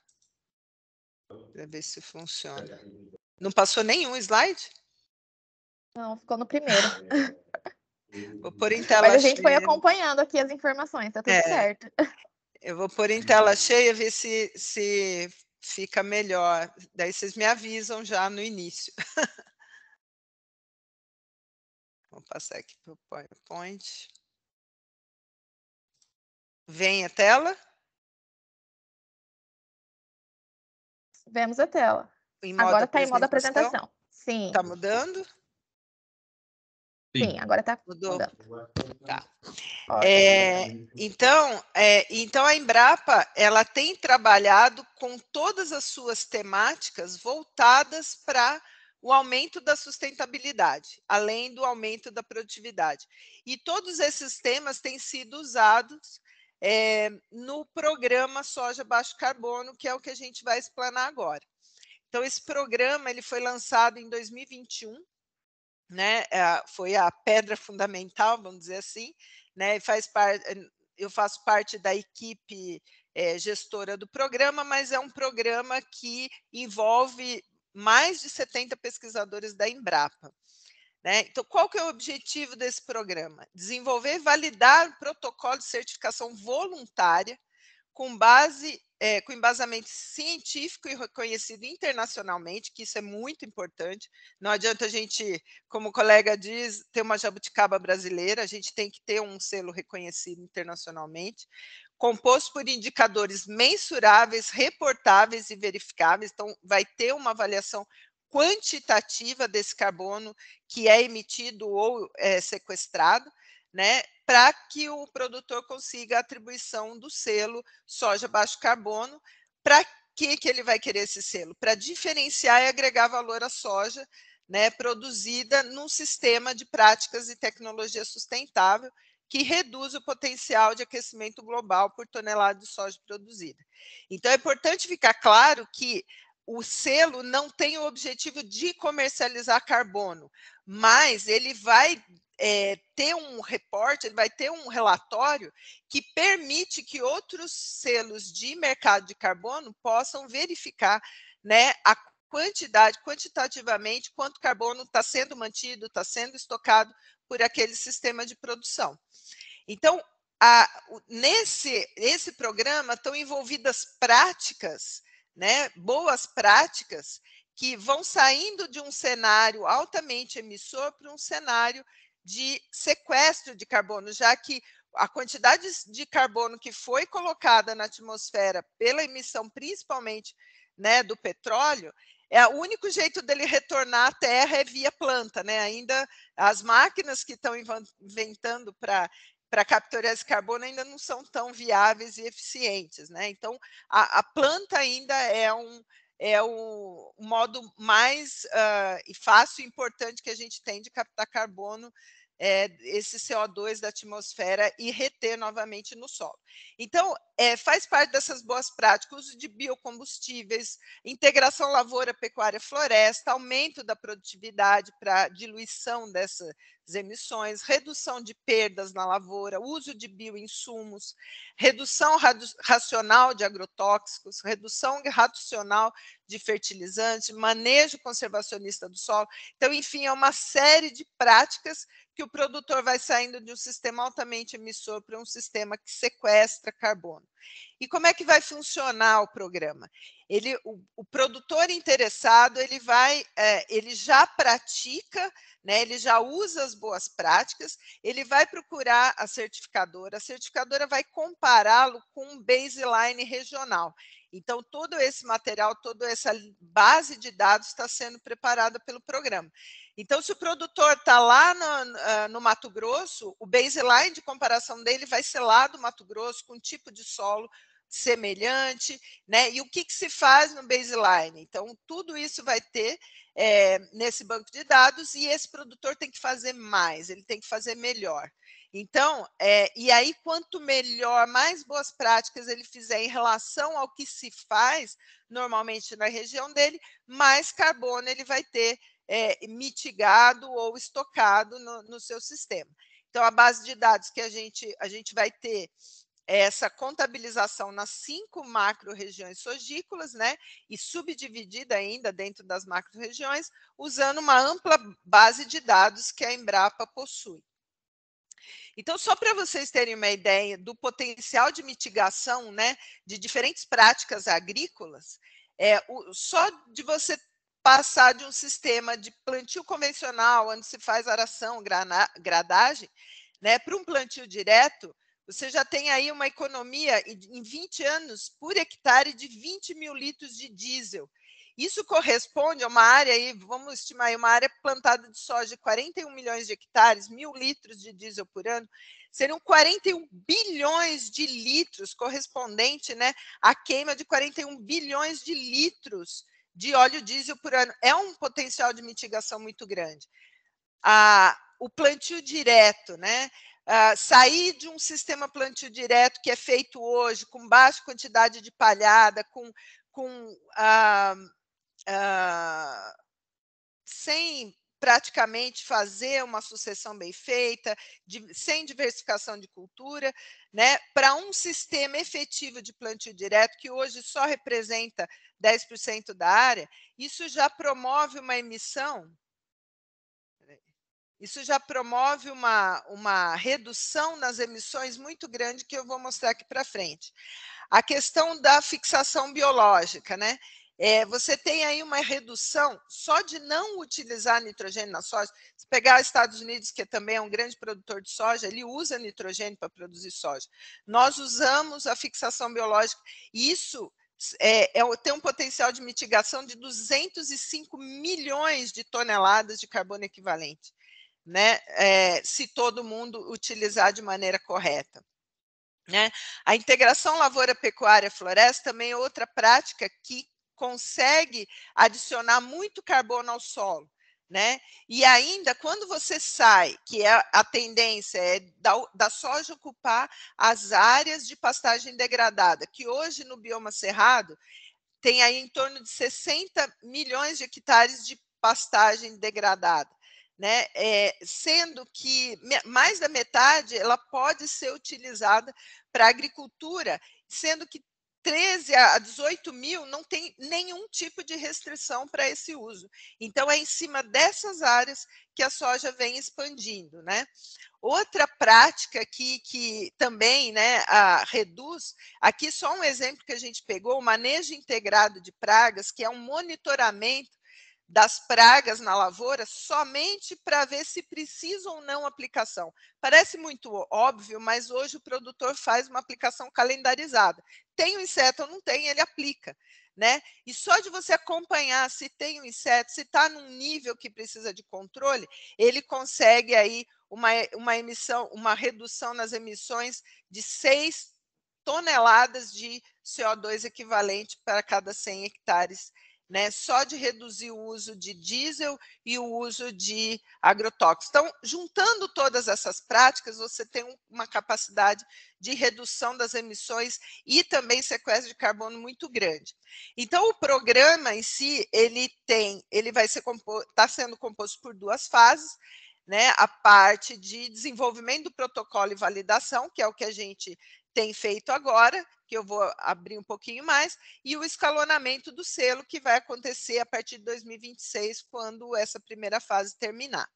ver se funciona. Não passou nenhum slide? Não, ficou no primeiro. Vou pôr em tela Mas a gente cheia. foi acompanhando aqui as informações, tá tudo é, certo. Eu vou pôr em tela cheia, ver se, se fica melhor. Daí vocês me avisam já no início. Vou passar aqui para o PowerPoint. Vem a tela? Vemos a tela. Agora está em modo apresentação. Sim. Está mudando? Sim, agora está mudou. Tá. É, então, é, então a Embrapa ela tem trabalhado com todas as suas temáticas voltadas para o aumento da sustentabilidade, além do aumento da produtividade. E todos esses temas têm sido usados é, no programa Soja Baixo Carbono, que é o que a gente vai explanar agora. Então, esse programa ele foi lançado em 2021 né, eh, foi a pedra fundamental, vamos dizer assim, né, faz parte, eh, eu faço parte da equipe é, gestora do programa, mas é um programa que envolve mais de 70 pesquisadores da Embrapa. Né? Então, qual que é o objetivo desse programa? Desenvolver e validar o protocolo de certificação voluntária com base é, com embasamento científico e reconhecido internacionalmente, que isso é muito importante. Não adianta a gente, como o colega diz, ter uma jabuticaba brasileira, a gente tem que ter um selo reconhecido internacionalmente, composto por indicadores mensuráveis, reportáveis e verificáveis. Então, vai ter uma avaliação quantitativa desse carbono que é emitido ou é, sequestrado, né? para que o produtor consiga a atribuição do selo soja baixo carbono. Para que, que ele vai querer esse selo? Para diferenciar e agregar valor à soja né, produzida num sistema de práticas e tecnologia sustentável, que reduz o potencial de aquecimento global por tonelada de soja produzida. Então, é importante ficar claro que o selo não tem o objetivo de comercializar carbono, mas ele vai é, ter um reporte, ele vai ter um relatório que permite que outros selos de mercado de carbono possam verificar né, a quantidade, quantitativamente, quanto carbono está sendo mantido, está sendo estocado por aquele sistema de produção. Então, a, nesse esse programa estão envolvidas práticas, né, boas práticas, que vão saindo de um cenário altamente emissor para um cenário de sequestro de carbono, já que a quantidade de carbono que foi colocada na atmosfera pela emissão, principalmente né, do petróleo, é o único jeito dele retornar à Terra é via planta, né? Ainda as máquinas que estão inventando para para capturar esse carbono ainda não são tão viáveis e eficientes, né? Então a, a planta ainda é um é o, modo mais uh, fácil e importante que a gente tem de captar carbono é, esse CO2 da atmosfera e reter novamente no solo. Então, é, faz parte dessas boas práticas, uso de biocombustíveis, integração lavoura, pecuária, floresta, aumento da produtividade para diluição dessas emissões, redução de perdas na lavoura, uso de bioinsumos, redução racional de agrotóxicos, redução racional de fertilizantes, manejo conservacionista do solo. Então, enfim, é uma série de práticas que o produtor vai saindo de um sistema altamente emissor para um sistema que sequestra carbono. E como é que vai funcionar o programa? Ele, o, o produtor interessado, ele vai, é, ele já pratica, né, ele já usa as boas práticas, ele vai procurar a certificadora, a certificadora vai compará-lo com um baseline regional. Então, todo esse material, toda essa base de dados está sendo preparada pelo programa. Então, se o produtor está lá no, ah, no, Mato Grosso, o baseline de comparação dele vai ser lá do Mato Grosso, com um tipo de solo semelhante, né? E o que, que se faz no baseline? Então, tudo isso vai ter é, nesse banco de dados e esse produtor tem que fazer mais, ele tem que fazer melhor. Então, é, e aí, quanto melhor, mais boas práticas ele fizer em relação ao que se faz normalmente na região dele, mais carbono ele vai ter é, mitigado ou estocado no, no, seu sistema. Então, a base de dados que a gente, a gente vai ter é essa contabilização nas cinco macro-regiões sogícolas, né, e subdividida ainda dentro das macro-regiões, usando uma ampla base de dados que a Embrapa possui. Então, só para vocês terem uma ideia do potencial de mitigação né, de diferentes práticas agrícolas, é, o, só de você passar de um sistema de plantio convencional, onde se faz aração, grana, gradagem, né, para um plantio direto, você já tem aí uma economia em 20 anos por hectare de 20 mil litros de diesel. Isso corresponde a uma área aí, vamos estimar aí, uma área plantada de soja de 41 milhões de hectares, mil litros de diesel por ano, seriam 41 bilhões de litros, correspondente né, à queima de 41 bilhões de litros de óleo diesel por ano. É um potencial de mitigação muito grande. Ah, o plantio direto, né? Ah, sair de um sistema plantio direto que é feito hoje com baixa quantidade de palhada, com, com ah, ah, sem praticamente fazer uma sucessão bem feita, de, sem diversificação de cultura, né, para um sistema efetivo de plantio direto, que hoje só representa 10% da área, isso já promove uma emissão, isso já promove uma, uma redução nas emissões muito grande, que eu vou mostrar aqui para frente. A questão da fixação biológica, né? É, você tem aí uma redução só de não utilizar nitrogênio na soja. Se pegar os Estados Unidos, que também é um grande produtor de soja, ele usa nitrogênio para produzir soja. Nós usamos a fixação biológica. Isso é, é, tem um potencial de mitigação de 205 milhões de toneladas de carbono equivalente, né? É, se todo mundo utilizar de maneira correta. Né? A integração lavoura-pecuária-floresta também é outra prática que consegue adicionar muito carbono ao solo. Né? E ainda, quando você sai, que é a tendência é da, da soja ocupar as áreas de pastagem degradada, que hoje no bioma cerrado tem aí em torno de 60 milhões de hectares de pastagem degradada. Né? É, sendo que mais da metade ela pode ser utilizada para agricultura, sendo que 13 a 18 mil não tem nenhum tipo de restrição para esse uso. Então, é em cima dessas áreas que a soja vem expandindo. Né? Outra prática que, que também né, a, reduz, aqui só um exemplo que a gente pegou, o manejo integrado de pragas, que é um monitoramento das pragas na lavoura somente para ver se precisa ou não aplicação. Parece muito óbvio, mas hoje o produtor faz uma aplicação calendarizada. Tem o um inseto ou não tem, ele aplica. Né? E só de você acompanhar se tem um inseto, se está num nível que precisa de controle, ele consegue aí uma, uma emissão, uma redução nas emissões de 6 toneladas de CO2 equivalente para cada 100 hectares né, só de reduzir o uso de diesel e o uso de agrotóxicos. Então, juntando todas essas práticas, você tem uma capacidade de redução das emissões e também sequestro de carbono muito grande. Então, o programa em si, ele tem, ele vai ser está sendo composto por duas fases, né? A parte de desenvolvimento do protocolo e validação, que é o que a gente tem feito agora, que eu vou abrir um pouquinho mais, e o escalonamento do selo, que vai acontecer a partir de 2026, quando essa primeira fase terminar.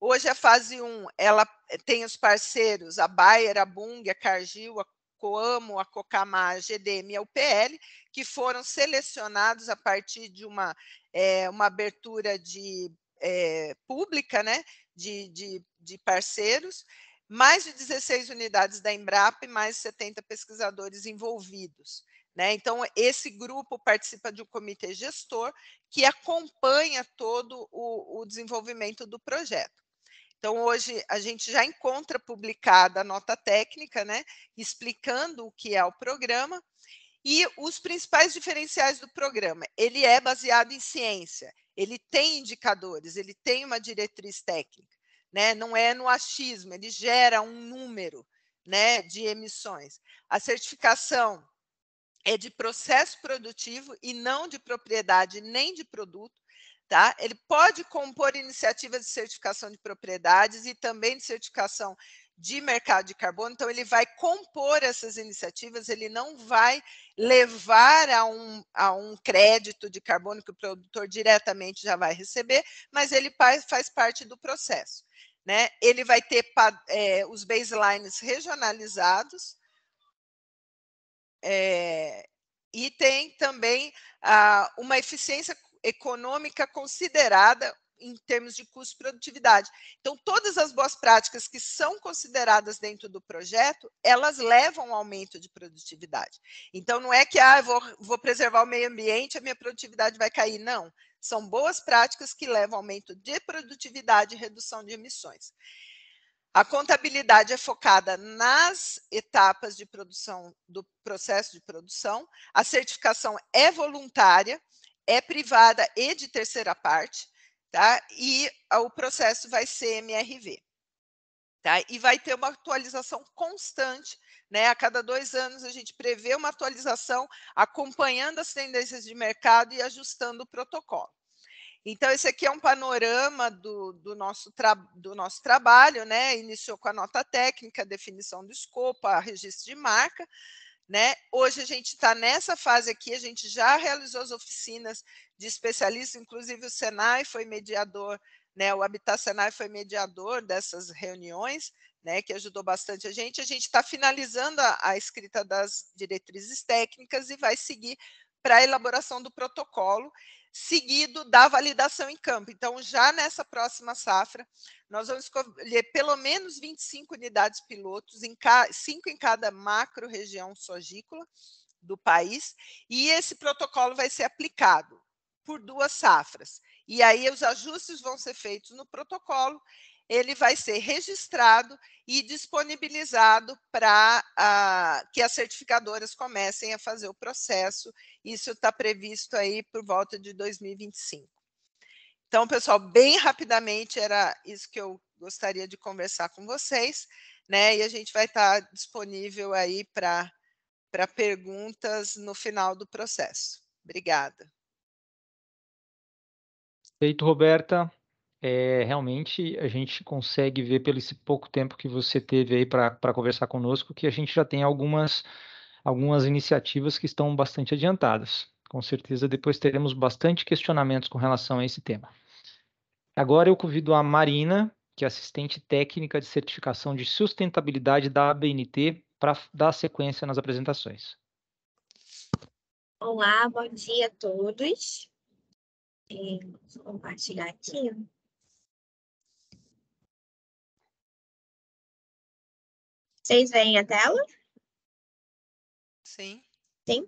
Hoje, a fase 1, ela tem os parceiros, a Bayer, a Bung, a Cargill, a Coamo, a Cocamar, a GDM e a UPL, que foram selecionados a partir de uma, é, uma abertura de, é, pública né, de, de, de parceiros, mais de 16 unidades da Embrapa e mais de 70 pesquisadores envolvidos. Né? Então, esse grupo participa de um comitê gestor que acompanha todo o, o desenvolvimento do projeto. Então, hoje a gente já encontra publicada a nota técnica, né, explicando o que é o programa e os principais diferenciais do programa. Ele é baseado em ciência, ele tem indicadores, ele tem uma diretriz técnica né? não é no achismo, ele gera um número né, de emissões. A certificação é de processo produtivo e não de propriedade nem de produto. Tá? Ele pode compor iniciativas de certificação de propriedades e também de certificação de mercado de carbono, então ele vai compor essas iniciativas, ele não vai levar a um, a um crédito de carbono que o produtor diretamente já vai receber, mas ele faz, faz parte do processo. Né? Ele vai ter é, os baselines regionalizados, é, e tem também ah, uma eficiência econômica considerada em termos de custo e produtividade. Então, todas as boas práticas que são consideradas dentro do projeto, elas levam ao aumento de produtividade. Então, não é que ah, vou, vou preservar o meio ambiente, a minha produtividade vai cair. Não, são boas práticas que levam ao aumento de produtividade e redução de emissões. A contabilidade é focada nas etapas de produção do processo de produção. A certificação é voluntária, é privada e de terceira parte tá? E o processo vai ser MRV, tá? E vai ter uma atualização constante, né? A cada dois anos a gente prevê uma atualização, acompanhando as tendências de mercado e ajustando o protocolo. Então, esse aqui é um panorama do, do, nosso, do nosso trabalho, né? Iniciou com a nota técnica, definição do escopo, a registro de marca, né? Hoje a gente está nessa fase aqui, a gente já realizou as oficinas de especialistas, inclusive o Senai foi mediador, né? O Habitat Senai foi mediador dessas reuniões, né? Que ajudou bastante a gente. A gente está finalizando a, a escrita das diretrizes técnicas e vai seguir para a elaboração do protocolo seguido da validação em campo. Então, já nessa próxima safra, nós vamos escolher pelo menos 25 unidades pilotos, em cinco em cada macro região sogícola do país, e esse protocolo vai ser aplicado por duas safras. E aí os ajustes vão ser feitos no protocolo, ele vai ser registrado e disponibilizado para uh, que as certificadoras comecem a fazer o processo. Isso está previsto aí por volta de 2025. Então, pessoal, bem rapidamente, era isso que eu gostaria de conversar com vocês, né? E a gente vai estar disponível aí para perguntas no final do processo. Obrigada. Feito, Roberta. É, realmente a gente consegue ver pelo esse pouco tempo que você teve aí para conversar conosco que a gente já tem algumas, algumas iniciativas que estão bastante adiantadas. Com certeza depois teremos bastante questionamentos com relação a esse tema. Agora eu convido a Marina, que é assistente técnica de certificação de sustentabilidade da ABNT, para dar sequência nas apresentações. Olá, bom dia a todos. Vou compartilhar aqui. Vocês veem a tela? Sim. Sim?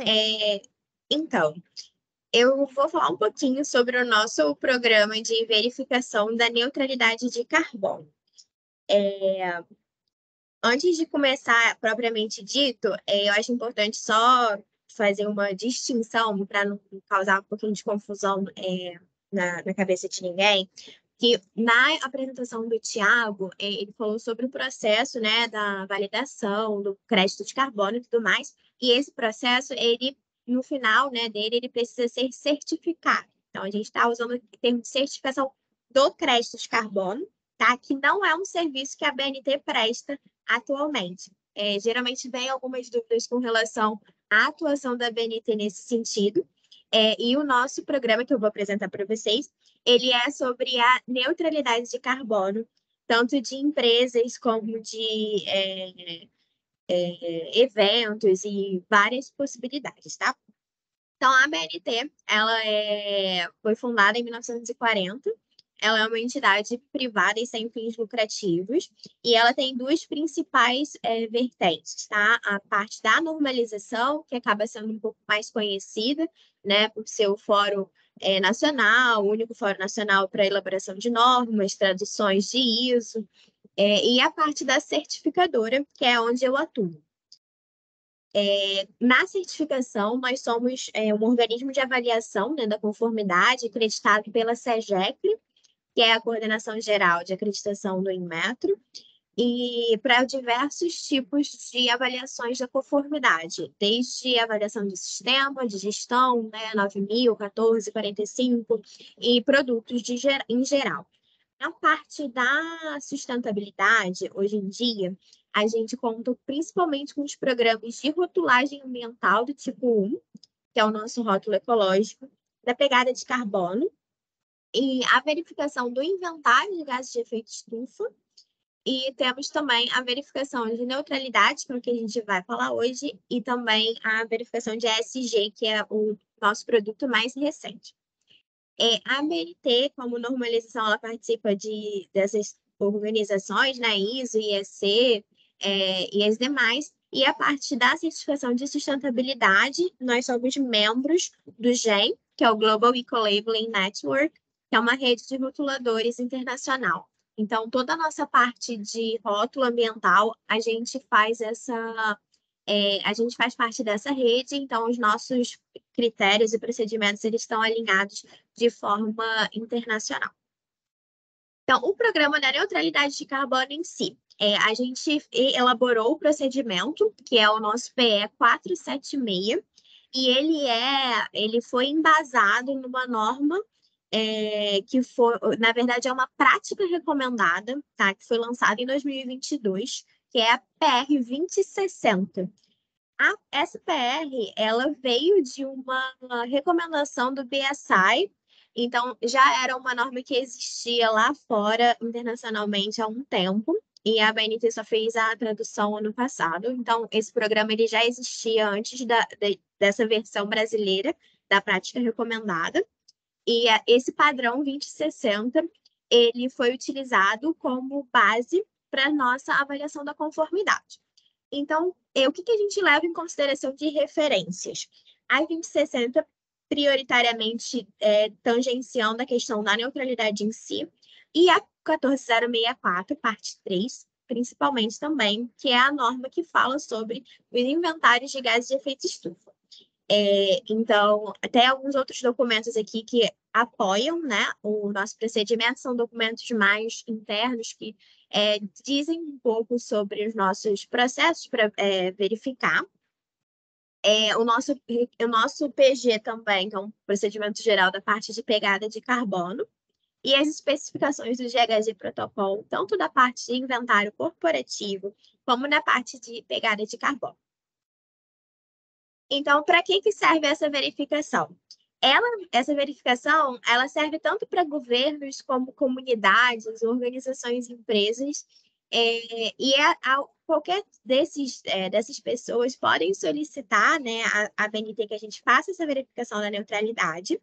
É, então, eu vou falar um pouquinho sobre o nosso programa de verificação da neutralidade de carbono. É, antes de começar propriamente dito, é, eu acho importante só fazer uma distinção para não causar um pouquinho de confusão é, na, na cabeça de ninguém, que na apresentação do Tiago, é, ele falou sobre o processo né, da validação do crédito de carbono e tudo mais, e esse processo, ele, no final né, dele, ele precisa ser certificado. Então, a gente está usando o termo de certificação do crédito de carbono, tá? que não é um serviço que a BNT presta atualmente. É, geralmente vem algumas dúvidas com relação à atuação da BNT nesse sentido, é, e o nosso programa que eu vou apresentar para vocês, ele é sobre a neutralidade de carbono, tanto de empresas como de é, é, eventos e várias possibilidades, tá? Então, a BNT, ela é, foi fundada em 1940, ela é uma entidade privada e sem fins lucrativos, e ela tem duas principais é, vertentes, tá? A parte da normalização, que acaba sendo um pouco mais conhecida, né, por ser o fórum é, nacional, o único fórum nacional para elaboração de normas, traduções de ISO, é, e a parte da certificadora, que é onde eu atuo. É, na certificação, nós somos é, um organismo de avaliação né, da conformidade acreditado pela SEGEC, que é a Coordenação Geral de Acreditação do Inmetro, e para diversos tipos de avaliações da conformidade, desde avaliação de sistema, de gestão, né, 9.000, 14, 45, e produtos de, em geral. Na parte da sustentabilidade, hoje em dia, a gente conta principalmente com os programas de rotulagem ambiental do tipo 1, que é o nosso rótulo ecológico, da pegada de carbono, e a verificação do inventário de gases de efeito estufa, e temos também a verificação de neutralidade, que é o que a gente vai falar hoje, e também a verificação de ESG, que é o nosso produto mais recente. É, a ABNT, como normalização, ela participa de, dessas organizações, né, ISO, IEC é, e as demais, e a parte da certificação de sustentabilidade, nós somos membros do GEM, que é o Global Eco-Labeling Network, que é uma rede de rotuladores internacional. Então, toda a nossa parte de rótulo ambiental, a gente faz essa é, a gente faz parte dessa rede, então os nossos critérios e procedimentos eles estão alinhados de forma internacional. Então, o programa da neutralidade de carbono em si, é, a gente elaborou o procedimento, que é o nosso PE 476, e ele é, ele foi embasado numa norma é, que foi, na verdade, é uma prática recomendada, tá? Que foi lançada em 2022, que é a PR 2060. A SPR, ela veio de uma recomendação do BSI, então já era uma norma que existia lá fora internacionalmente há um tempo, e a BNT só fez a tradução ano passado. Então, esse programa ele já existia antes da, de, dessa versão brasileira da prática recomendada. E esse padrão 2060 ele foi utilizado como base para nossa avaliação da conformidade. Então, é, o que, que a gente leva em consideração de referências? A 2060, prioritariamente é, tangenciando a questão da neutralidade em si, e a 14064, parte 3, principalmente também, que é a norma que fala sobre os inventários de gases de efeito estufa. É, então, até alguns outros documentos aqui que apoiam né, o nosso procedimento, são documentos mais internos que é, dizem um pouco sobre os nossos processos para é, verificar. É, o, nosso, o nosso PG também, um procedimento geral da parte de pegada de carbono, e as especificações do GHG Protocol, tanto da parte de inventário corporativo, como na parte de pegada de carbono. Então, para que, que serve essa verificação? Ela, essa verificação, ela serve tanto para governos como comunidades, organizações, empresas, é, e a, a, qualquer desses, é, dessas pessoas podem solicitar né, a, a BNT que a gente faça essa verificação da neutralidade,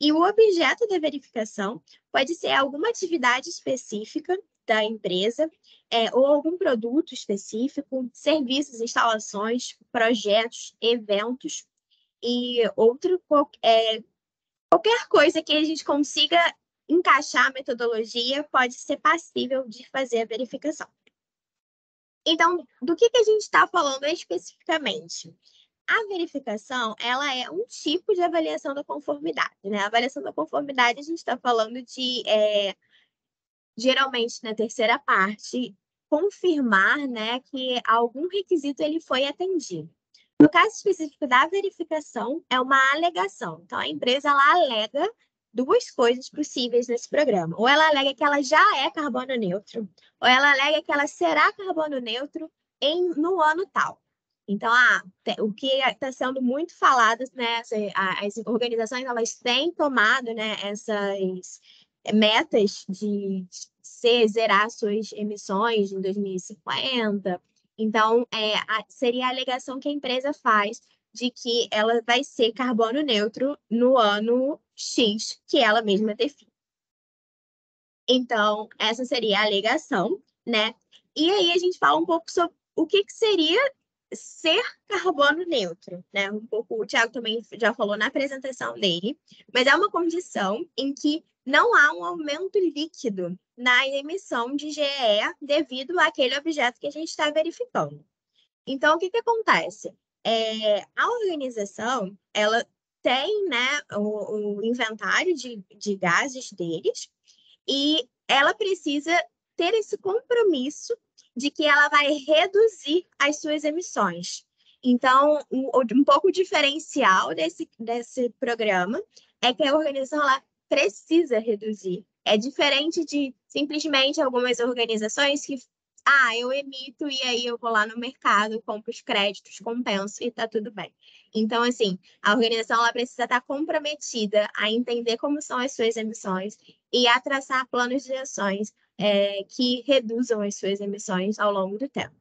e o objeto da verificação pode ser alguma atividade específica da empresa é, ou algum produto específico, serviços, instalações, projetos, eventos e outro é, qualquer coisa que a gente consiga encaixar a metodologia pode ser passível de fazer a verificação. Então, do que, que a gente está falando especificamente? A verificação, ela é um tipo de avaliação da conformidade, né? A avaliação da conformidade, a gente está falando de, é, geralmente, na terceira parte, confirmar, né, que algum requisito ele foi atendido. No caso específico da verificação, é uma alegação. Então, a empresa, ela alega duas coisas possíveis nesse programa. Ou ela alega que ela já é carbono neutro, ou ela alega que ela será carbono neutro em, no ano tal. Então, ah, o que está sendo muito falado, né, as organizações elas têm tomado né, essas metas de ser, zerar suas emissões em 2050. Então, é, a, seria a alegação que a empresa faz de que ela vai ser carbono neutro no ano X, que ela mesma define. Então, essa seria a alegação, né? E aí a gente fala um pouco sobre o que, que seria ser carbono neutro, né? Um pouco, o Tiago também já falou na apresentação dele, mas é uma condição em que não há um aumento líquido na emissão de GE devido àquele objeto que a gente está verificando. Então, o que, que acontece? É, a organização, ela tem né, o, o inventário de, de gases deles e ela precisa ter esse compromisso de que ela vai reduzir as suas emissões. Então, um, um pouco diferencial desse, desse programa é que a organização ela precisa reduzir. É diferente de simplesmente algumas organizações que, ah, eu emito e aí eu vou lá no mercado, compro os créditos, compenso e tá tudo bem. Então, assim, a organização ela precisa estar comprometida a entender como são as suas emissões e a traçar planos de ações é, que reduzam as suas emissões ao longo do tempo.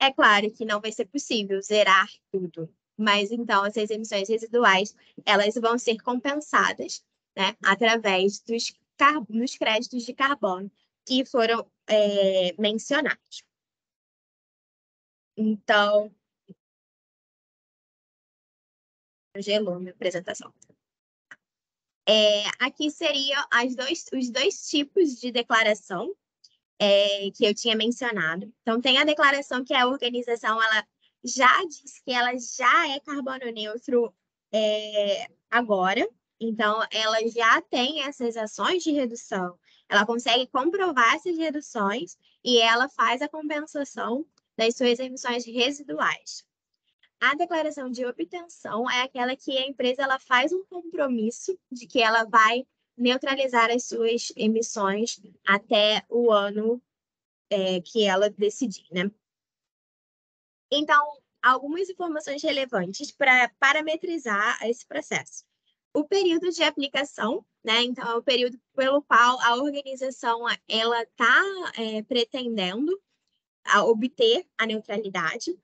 É claro que não vai ser possível zerar tudo, mas então essas emissões residuais elas vão ser compensadas né, através dos, dos créditos de carbono que foram é, mencionados. Então, gelou minha apresentação. É, aqui seriam os dois tipos de declaração é, que eu tinha mencionado. Então, tem a declaração que a organização ela já diz que ela já é carbono neutro é, agora. Então, ela já tem essas ações de redução. Ela consegue comprovar essas reduções e ela faz a compensação das suas emissões residuais. A declaração de obtenção é aquela que a empresa ela faz um compromisso de que ela vai neutralizar as suas emissões até o ano é, que ela decidir, né? Então, algumas informações relevantes para parametrizar esse processo. O período de aplicação, né? Então, é o período pelo qual a organização ela está é, pretendendo a obter a neutralidade.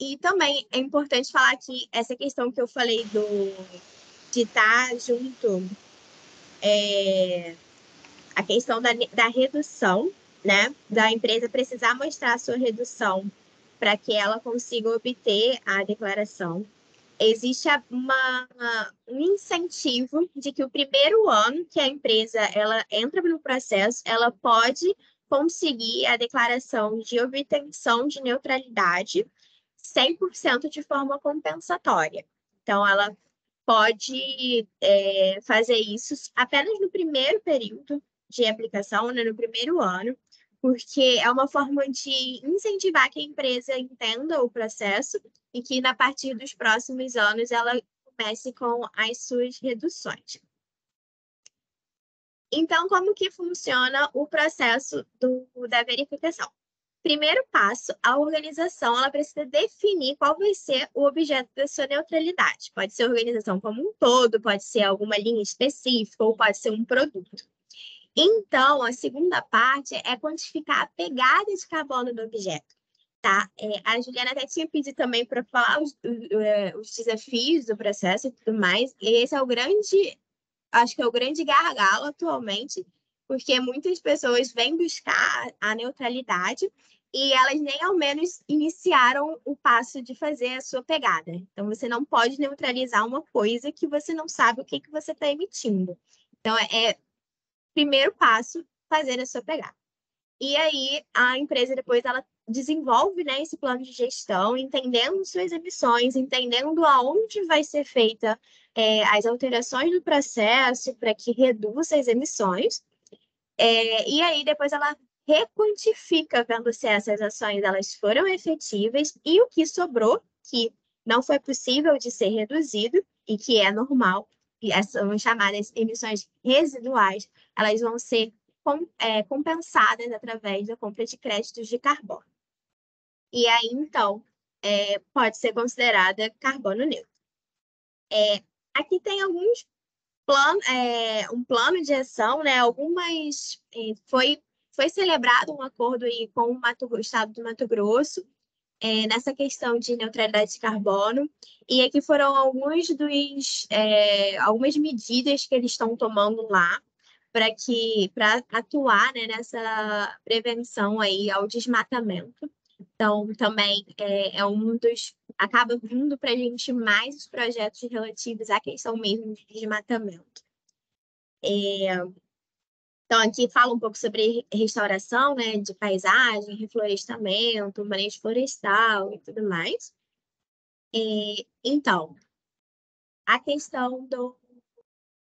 E também é importante falar que essa questão que eu falei do de estar tá junto é, a questão da, da redução, né? Da empresa precisar mostrar a sua redução para que ela consiga obter a declaração. Existe uma, um incentivo de que o primeiro ano que a empresa ela entra no processo, ela pode conseguir a declaração de obtenção de neutralidade 100% de forma compensatória. Então, ela pode é, fazer isso apenas no primeiro período de aplicação, né, no primeiro ano, porque é uma forma de incentivar que a empresa entenda o processo e que, a partir dos próximos anos, ela comece com as suas reduções. Então, como que funciona o processo do, da verificação? Primeiro passo, a organização ela precisa definir qual vai ser o objeto da sua neutralidade. Pode ser a organização como um todo, pode ser alguma linha específica ou pode ser um produto. Então, a segunda parte é quantificar a pegada de carbono do objeto. Tá? É, a Juliana até tinha pedido também para falar os, é, os, desafios do processo e tudo mais. E esse é o grande, acho que é o grande gargalo atualmente, porque muitas pessoas vêm buscar a neutralidade e elas nem ao menos iniciaram o passo de fazer a sua pegada. Então, você não pode neutralizar uma coisa que você não sabe o que, que você está emitindo. Então, é, é primeiro passo fazer a sua pegada. E aí a empresa depois ela desenvolve né, esse plano de gestão, entendendo suas emissões, entendendo aonde vai ser feita é, as alterações do processo para que reduza as emissões. É, e aí depois ela requantifica, vendo se essas ações elas foram efetivas e o que sobrou, que não foi possível de ser reduzido e que é normal, e são chamadas emissões residuais, elas vão ser com, é, compensadas através da compra de créditos de carbono. E aí, então, é, pode ser considerada carbono neutro. É, aqui tem alguns planos, é, um plano de ação, né? Algumas é, foi foi celebrado um acordo aí com o, Mato, o estado do Mato Grosso é, nessa questão de neutralidade de carbono e aqui foram alguns dos é, algumas medidas que eles estão tomando lá para que para atuar né, nessa prevenção aí ao desmatamento. Então, também é, é um dos acaba vindo para a gente mais os projetos relativos à questão mesmo de desmatamento. É, então, aqui fala um pouco sobre restauração né, de paisagem, reflorestamento, manejo florestal e tudo mais. E, então, a questão do,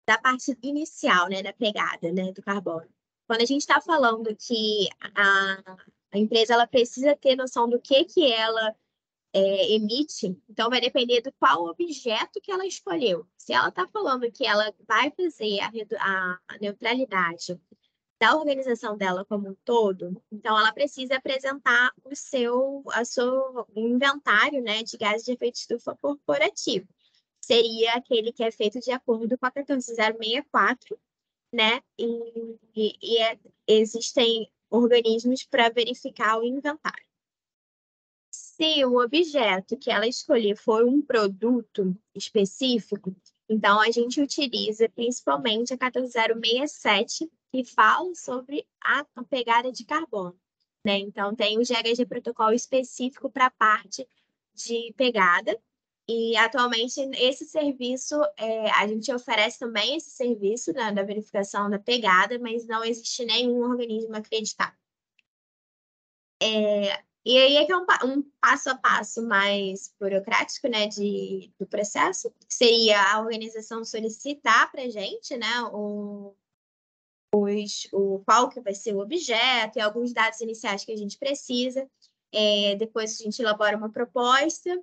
da parte inicial, né, da pegada, né, do carbono. Quando a gente está falando que a, a, empresa ela precisa ter noção do que que ela é, emite, então vai depender do qual objeto que ela escolheu. Se ela está falando que ela vai fazer a, a, neutralidade da organização dela como um todo, então ela precisa apresentar o seu, a seu inventário né, de gases de efeito estufa corporativo seria aquele que é feito de acordo com a 14064, né? E, e, e é, existem organismos para verificar o inventário. Se o objeto que ela escolher for um produto específico, então a gente utiliza principalmente a 14067, que fala sobre a pegada de carbono. Né? Então, tem o GHG protocolo específico para a parte de pegada, e atualmente esse serviço, é, a gente oferece também esse serviço né, da verificação da pegada, mas não existe nenhum organismo acreditado. É, e aí é que é um, um, passo a passo mais burocrático né, de, do processo, que seria a organização solicitar para a gente né, o, os, o qual que vai ser o objeto e alguns dados iniciais que a gente precisa. É, depois a gente elabora uma proposta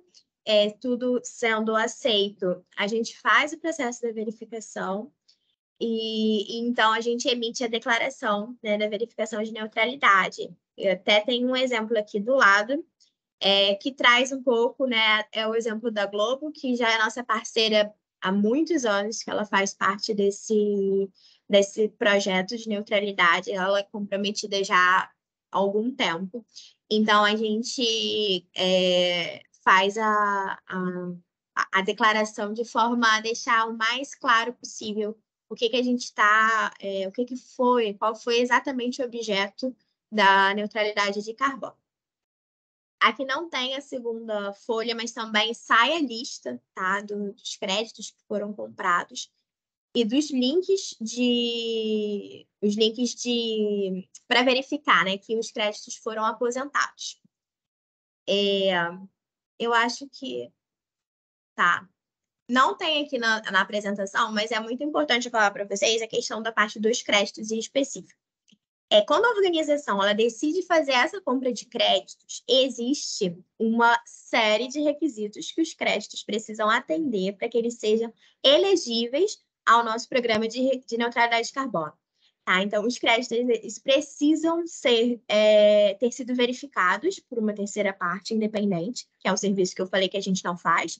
é, tudo sendo aceito, a gente faz o processo da verificação e, então a gente emite a declaração né, da verificação de neutralidade. Eu até tenho um exemplo aqui do lado, é, que traz um pouco, né, é o exemplo da Globo, que já é nossa parceira há muitos anos, que ela faz parte desse, desse projeto de neutralidade, ela é comprometida já há algum tempo. Então, a gente é, faz a, a, a declaração de forma a deixar o mais claro possível o que, que a gente está, é, o que, que foi, qual foi exatamente o objeto da neutralidade de carbono. Aqui não tem a segunda folha, mas também sai a lista tá, dos créditos que foram comprados e dos links de os links de para verificar né, que os créditos foram aposentados. É, eu acho que tá. não tem aqui na, na apresentação, mas é muito importante falar para vocês a questão da parte dos créditos em específico. É, quando a organização ela decide fazer essa compra de créditos, existe uma série de requisitos que os créditos precisam atender para que eles sejam elegíveis ao nosso programa de, de neutralidade de carbono. Tá? Então, os créditos precisam ser, é, ter sido verificados por uma terceira parte independente, que é o serviço que eu falei que a gente não faz.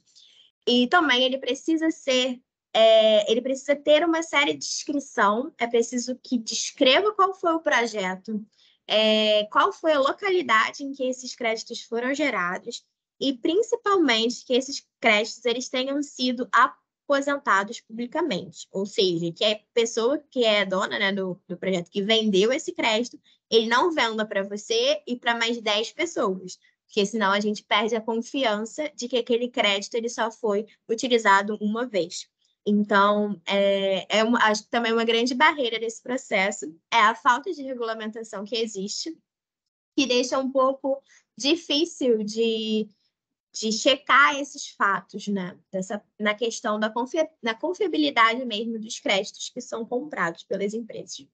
E também ele precisa ser é, ele precisa ter uma série de descrição, é preciso que descreva qual foi o projeto, é, qual foi a localidade em que esses créditos foram gerados e, principalmente, que esses créditos eles tenham sido aposentados publicamente, ou seja, que a pessoa que é dona né, do, do projeto que vendeu esse crédito, ele não venda para você e para mais 10 pessoas, porque senão a gente perde a confiança de que aquele crédito ele só foi utilizado uma vez. Então, é, é acho que também uma grande barreira desse processo é a falta de regulamentação que existe, que deixa um pouco difícil de, de checar esses fatos, né? Dessa, na questão da confia, na confiabilidade mesmo dos créditos que são comprados pelas empresas.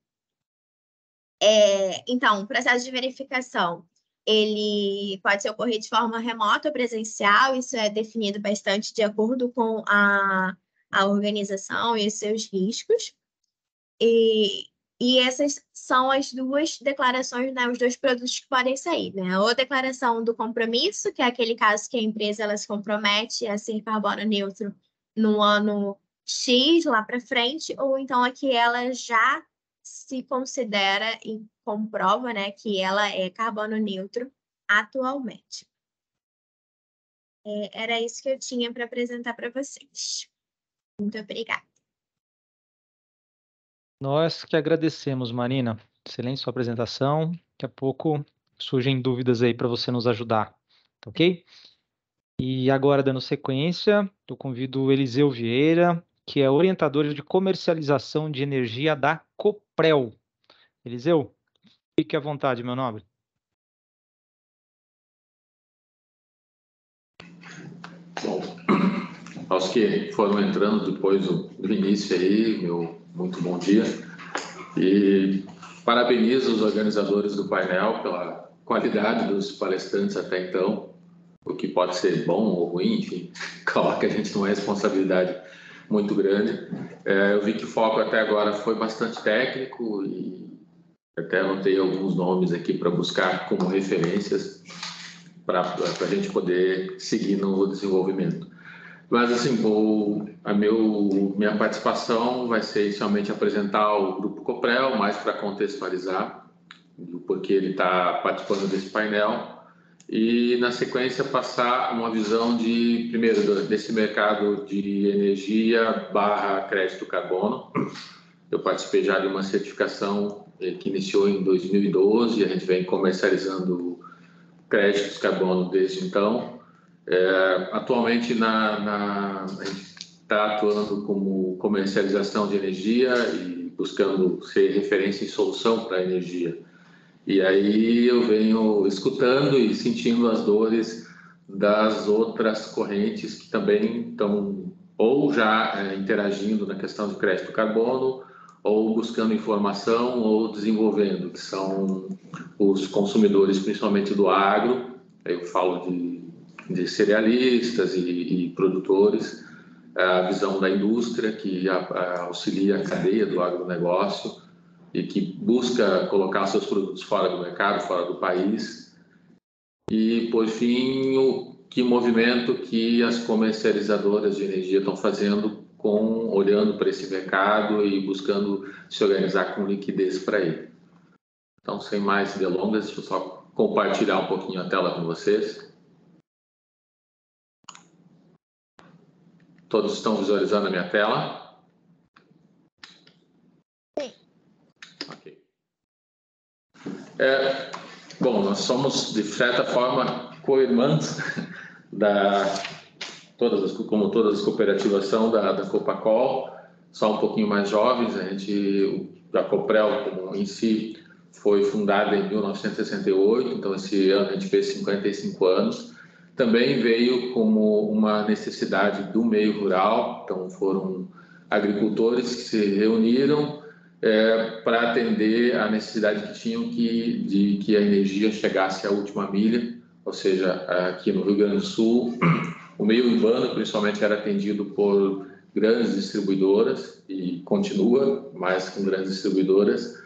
É, então, o processo de verificação ele pode ser ocorrer de forma remota ou presencial, isso é definido bastante de acordo com a a organização e os seus riscos. E, e essas são as duas declarações, né, os dois produtos que podem sair, né? Ou a declaração do compromisso, que é aquele caso que a empresa ela se compromete a ser carbono neutro no ano X lá para frente, ou então a que ela já se considera e comprova, né, que ela é carbono neutro atualmente. É, era isso que eu tinha para apresentar para vocês. Muito obrigada. Nós que agradecemos, Marina. Excelente sua apresentação. Daqui a pouco surgem dúvidas aí para você nos ajudar, tá ok? E agora, dando sequência, eu convido o Eliseu Vieira, que é orientador de comercialização de energia da Coprel. Eliseu, fique à vontade, meu nobre. aos que foram entrando depois do início aí, meu muito bom dia. E parabenizo os organizadores do painel pela qualidade dos palestrantes até então, o que pode ser bom ou ruim, enfim, coloca a gente numa responsabilidade muito grande. É, eu vi que o foco até agora foi bastante técnico e até anotei alguns nomes aqui para buscar como referências para a gente poder seguir no desenvolvimento. Mas, assim, vou, a meu, minha participação vai ser inicialmente apresentar o Grupo Coprel, mais para contextualizar o porquê ele está participando desse painel, e, na sequência, passar uma visão de, primeiro, desse mercado de energia barra crédito carbono. Eu participei já de uma certificação eh, que iniciou em 2012, e a gente vem comercializando créditos carbono desde então. É, atualmente, na, na, a gente está atuando como comercialização de energia e buscando ser referência em solução para a energia. E aí eu venho escutando e sentindo as dores das outras correntes que também estão ou já é, interagindo na questão de crédito carbono ou buscando informação ou desenvolvendo, que são os consumidores, principalmente do agro. Eu falo de de cerealistas e, e produtores, a visão da indústria que auxilia a cadeia do agronegócio e que busca colocar seus produtos fora do mercado, fora do país. E, por fim, o que movimento que as comercializadoras de energia estão fazendo com olhando para esse mercado e buscando se organizar com liquidez para ele. Então, sem mais delongas, deixa eu só compartilhar um pouquinho a tela com vocês. Todos estão visualizando a minha tela? Sim. Ok. É, bom, nós somos, de certa forma, co-irmãs da todas as, como todas as cooperativas são da, da Copacol, só um pouquinho mais jovens. A gente, a Coprel, como em si, foi fundada em 1968, então esse ano a gente fez 55 anos também veio como uma necessidade do meio rural, então foram agricultores que se reuniram é, para atender a necessidade que tinham que, de que a energia chegasse à última milha, ou seja, aqui no Rio Grande do Sul, o meio urbano principalmente era atendido por grandes distribuidoras e continua mais com grandes distribuidoras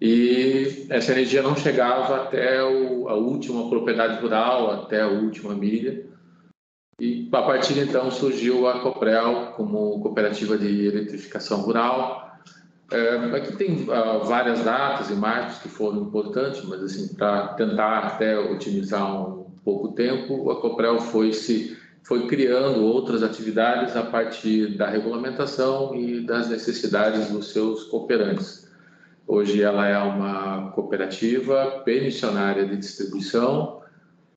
e essa energia não chegava até o, a última propriedade rural, até a última milha. E a partir de então surgiu a Coprel como cooperativa de eletrificação rural. É, aqui tem uh, várias datas e marcos que foram importantes, mas assim para tentar até otimizar um pouco tempo, a Coprel foi se foi criando outras atividades a partir da regulamentação e das necessidades dos seus cooperantes. Hoje ela é uma cooperativa permissionária de distribuição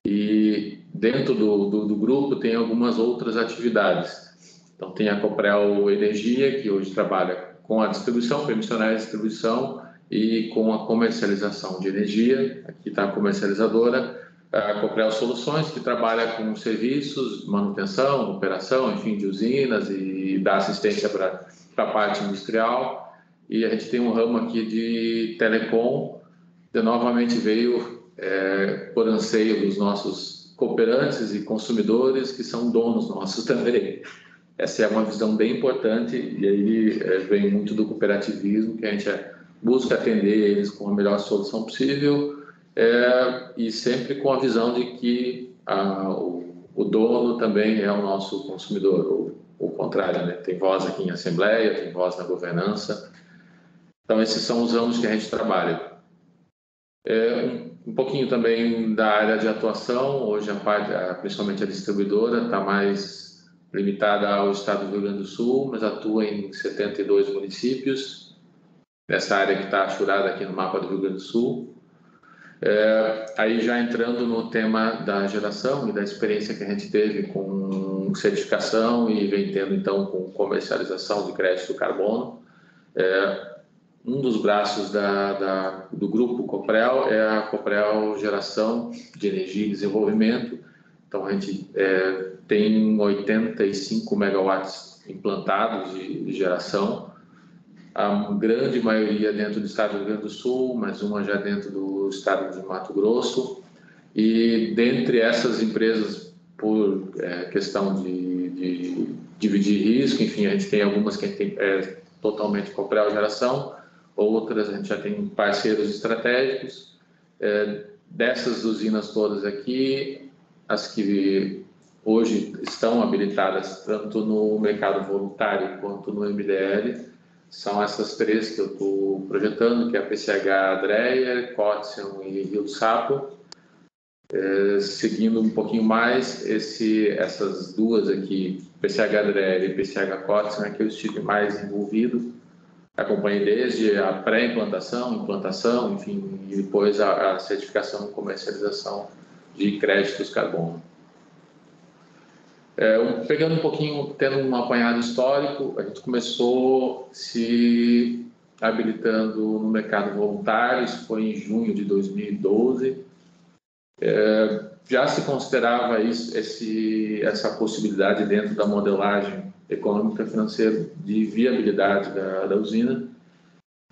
e dentro do, do, do, grupo tem algumas outras atividades. Então tem a Coprel Energia, que hoje trabalha com a distribuição, permissionária de distribuição e com a comercialização de energia. Aqui está a comercializadora. A Coprel Soluções, que trabalha com serviços, manutenção, operação, enfim, de usinas e dá assistência para a parte industrial e a gente tem um ramo aqui de telecom, que novamente veio é, por anseio dos nossos cooperantes e consumidores, que são donos nossos também. Essa é uma visão bem importante e aí é, vem muito do cooperativismo, que a gente é, busca atender eles com a melhor solução possível é, e sempre com a visão de que a, o, o, dono também é o nosso consumidor, ou o contrário, né? tem voz aqui em assembleia, tem voz na governança, então, esses são os ramos que a gente trabalha. É, um, um, pouquinho também da área de atuação, hoje a parte, principalmente a distribuidora, está mais limitada ao estado do Rio Grande do Sul, mas atua em 72 municípios, nessa área que está achurada aqui no mapa do Rio Grande do Sul. É, aí já entrando no tema da geração e da experiência que a gente teve com certificação e vem tendo então com comercialização de crédito carbono, é, um dos braços da, da, do grupo Coprel é a Coprel Geração de Energia e Desenvolvimento. Então, a gente é, tem 85 megawatts implantados de, de, geração, a grande maioria dentro do estado do Rio Grande do Sul, mais uma já dentro do estado de Mato Grosso. E dentre essas empresas, por é, questão de, de, dividir risco, enfim, a gente tem algumas que a gente tem é, totalmente Coprel Geração, outras a gente já tem parceiros estratégicos. É, dessas usinas todas aqui, as que hoje estão habilitadas tanto no mercado voluntário quanto no MDL, são essas três que eu estou projetando, que é a PCH Dreyer, Cotson e Rio Sapo. É, seguindo um pouquinho mais, esse, essas duas aqui, PCH Dreyer e PCH Cotson, é que eu estive mais envolvido acompanhei desde a pré-implantação, implantação, enfim, e depois a, a certificação e comercialização de créditos carbono. É, um, pegando um pouquinho, tendo um apanhado histórico, a gente começou se habilitando no mercado voluntário, isso foi em junho de 2012. É, já se considerava isso, esse, essa possibilidade dentro da modelagem econômica financeira de viabilidade da, da usina.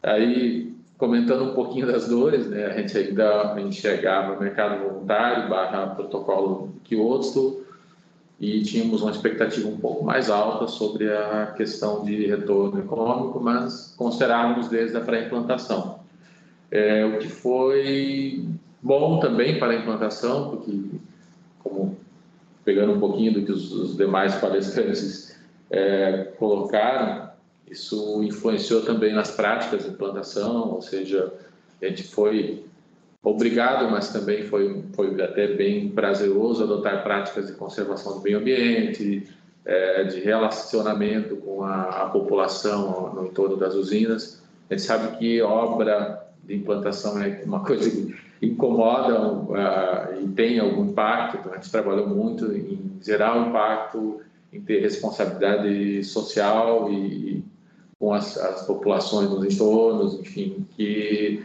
Aí, comentando um pouquinho das dores, né, a gente ainda enxergava mercado voluntário barra protocolo Kyoto e tínhamos uma expectativa um pouco mais alta sobre a questão de retorno econômico, mas considerávamos desde a pré-implantação. É, o que foi bom também para a implantação, porque, como pegando um pouquinho do que os, os demais palestrantes é, colocaram, isso influenciou também nas práticas de implantação, ou seja, a gente foi obrigado, mas também foi, foi até bem prazeroso adotar práticas de conservação do meio ambiente, é, de relacionamento com a, a, população no entorno das usinas. A gente sabe que obra de implantação é uma coisa que incomoda uh, e tem algum impacto, então a gente trabalhou muito em gerar um impacto em ter responsabilidade social e, com as, as, populações nos entornos, enfim, que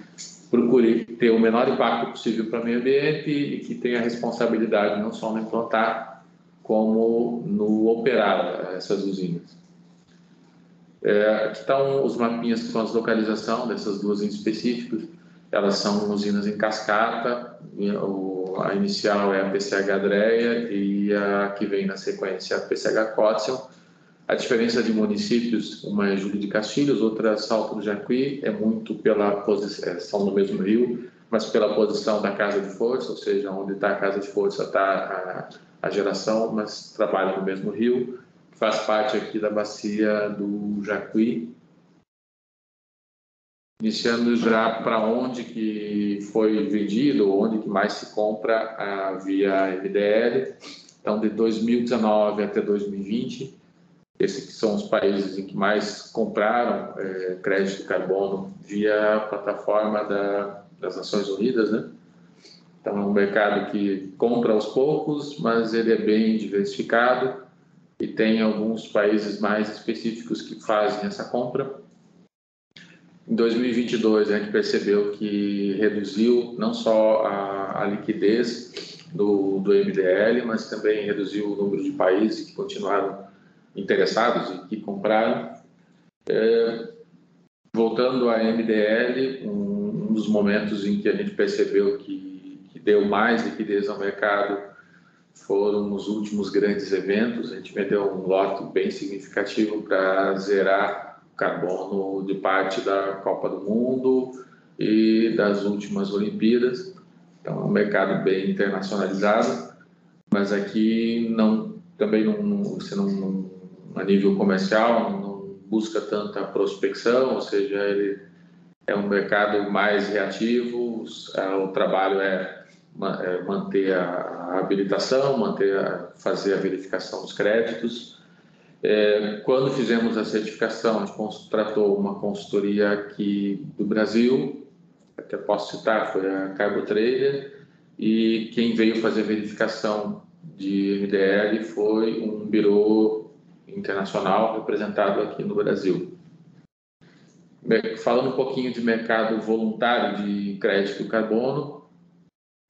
procure ter o menor impacto possível para o meio ambiente e que tenha responsabilidade não só no implantar, como no operar essas usinas. É, aqui estão os mapinhas com as localização dessas duas em específico. Elas são usinas em cascata, a inicial é a PCH Dreia e a que vem na sequência a PCH Cotzel. A diferença de municípios, uma é Júlio de Castilhos, outra é Salto do Jacuí, é muito pela posição, é, são no mesmo rio, mas pela posição da casa de força, ou seja, onde está a casa de força está a, a geração, mas trabalha no mesmo rio faz parte aqui da bacia do Jacuí. Iniciando já para onde que foi vendido, onde que mais se compra via MDL. Então, de 2019 até 2020, esses são os países em que mais compraram é, crédito de carbono via plataforma da, das Nações Unidas, né? Então, é um mercado que compra aos poucos, mas ele é bem diversificado e tem alguns países mais específicos que fazem essa compra. Em 2022, a gente percebeu que reduziu não só a, a liquidez do, do MDL, mas também reduziu o número de países que continuaram interessados e que compraram. É, voltando à MDL, um, um, dos momentos em que a gente percebeu que, que deu mais liquidez ao mercado foram os últimos grandes eventos. A gente vendeu um lote bem significativo para zerar carbono de parte da Copa do Mundo e das últimas Olimpíadas. Então, é um mercado bem internacionalizado, mas aqui não, também não, você não, a nível comercial, não busca tanta prospecção, ou seja, ele é um mercado mais reativo, o trabalho é é, manter a habilitação, manter a, fazer a verificação dos créditos. É, quando fizemos a certificação, a gente contratou uma consultoria aqui do Brasil, até posso citar, foi a Carbo Trader, e quem veio fazer a verificação de MDL foi um birô internacional representado aqui no Brasil. Falando um pouquinho de mercado voluntário de crédito carbono,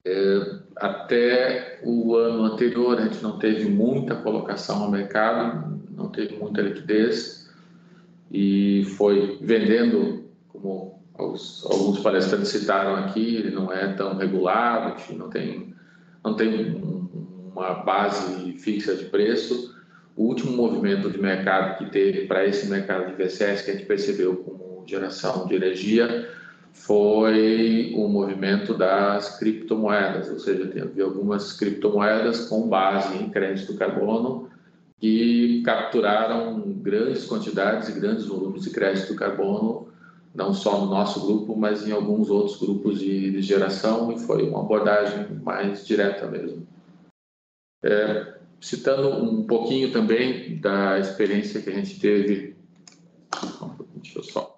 é, até o ano anterior, a gente não teve muita colocação no mercado, não teve muita liquidez e foi vendendo, como os, alguns palestrantes citaram aqui, ele não é tão regulado, enfim, não tem, não tem uma base fixa de preço. O último movimento de mercado que teve para esse mercado de VCS, que a gente percebeu como geração de energia, foi o movimento das criptomoedas, ou seja, tem algumas criptomoedas com base em crédito carbono que capturaram grandes quantidades e grandes volumes de crédito carbono, não só no nosso grupo, mas em alguns outros grupos de, de geração, e foi uma abordagem mais direta mesmo. É, citando um pouquinho também da experiência que a gente teve. Deixa eu só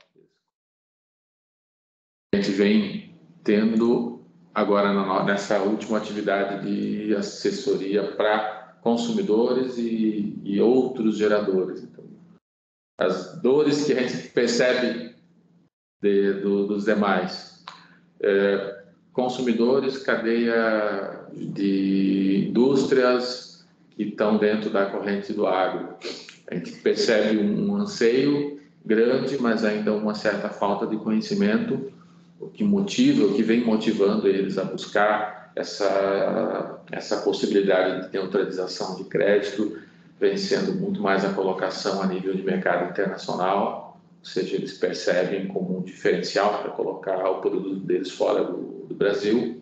a gente vem tendo agora nessa última atividade de assessoria para consumidores e, e, outros geradores. Então, as dores que a gente percebe de, do, dos demais. É, consumidores, cadeia de indústrias que estão dentro da corrente do agro. A gente percebe um anseio grande, mas ainda uma certa falta de conhecimento o que motiva, o que vem motivando eles a buscar essa, essa possibilidade de neutralização de crédito, vem sendo muito mais a colocação a nível de mercado internacional, ou seja, eles percebem como um diferencial para colocar o produto deles fora do, do Brasil.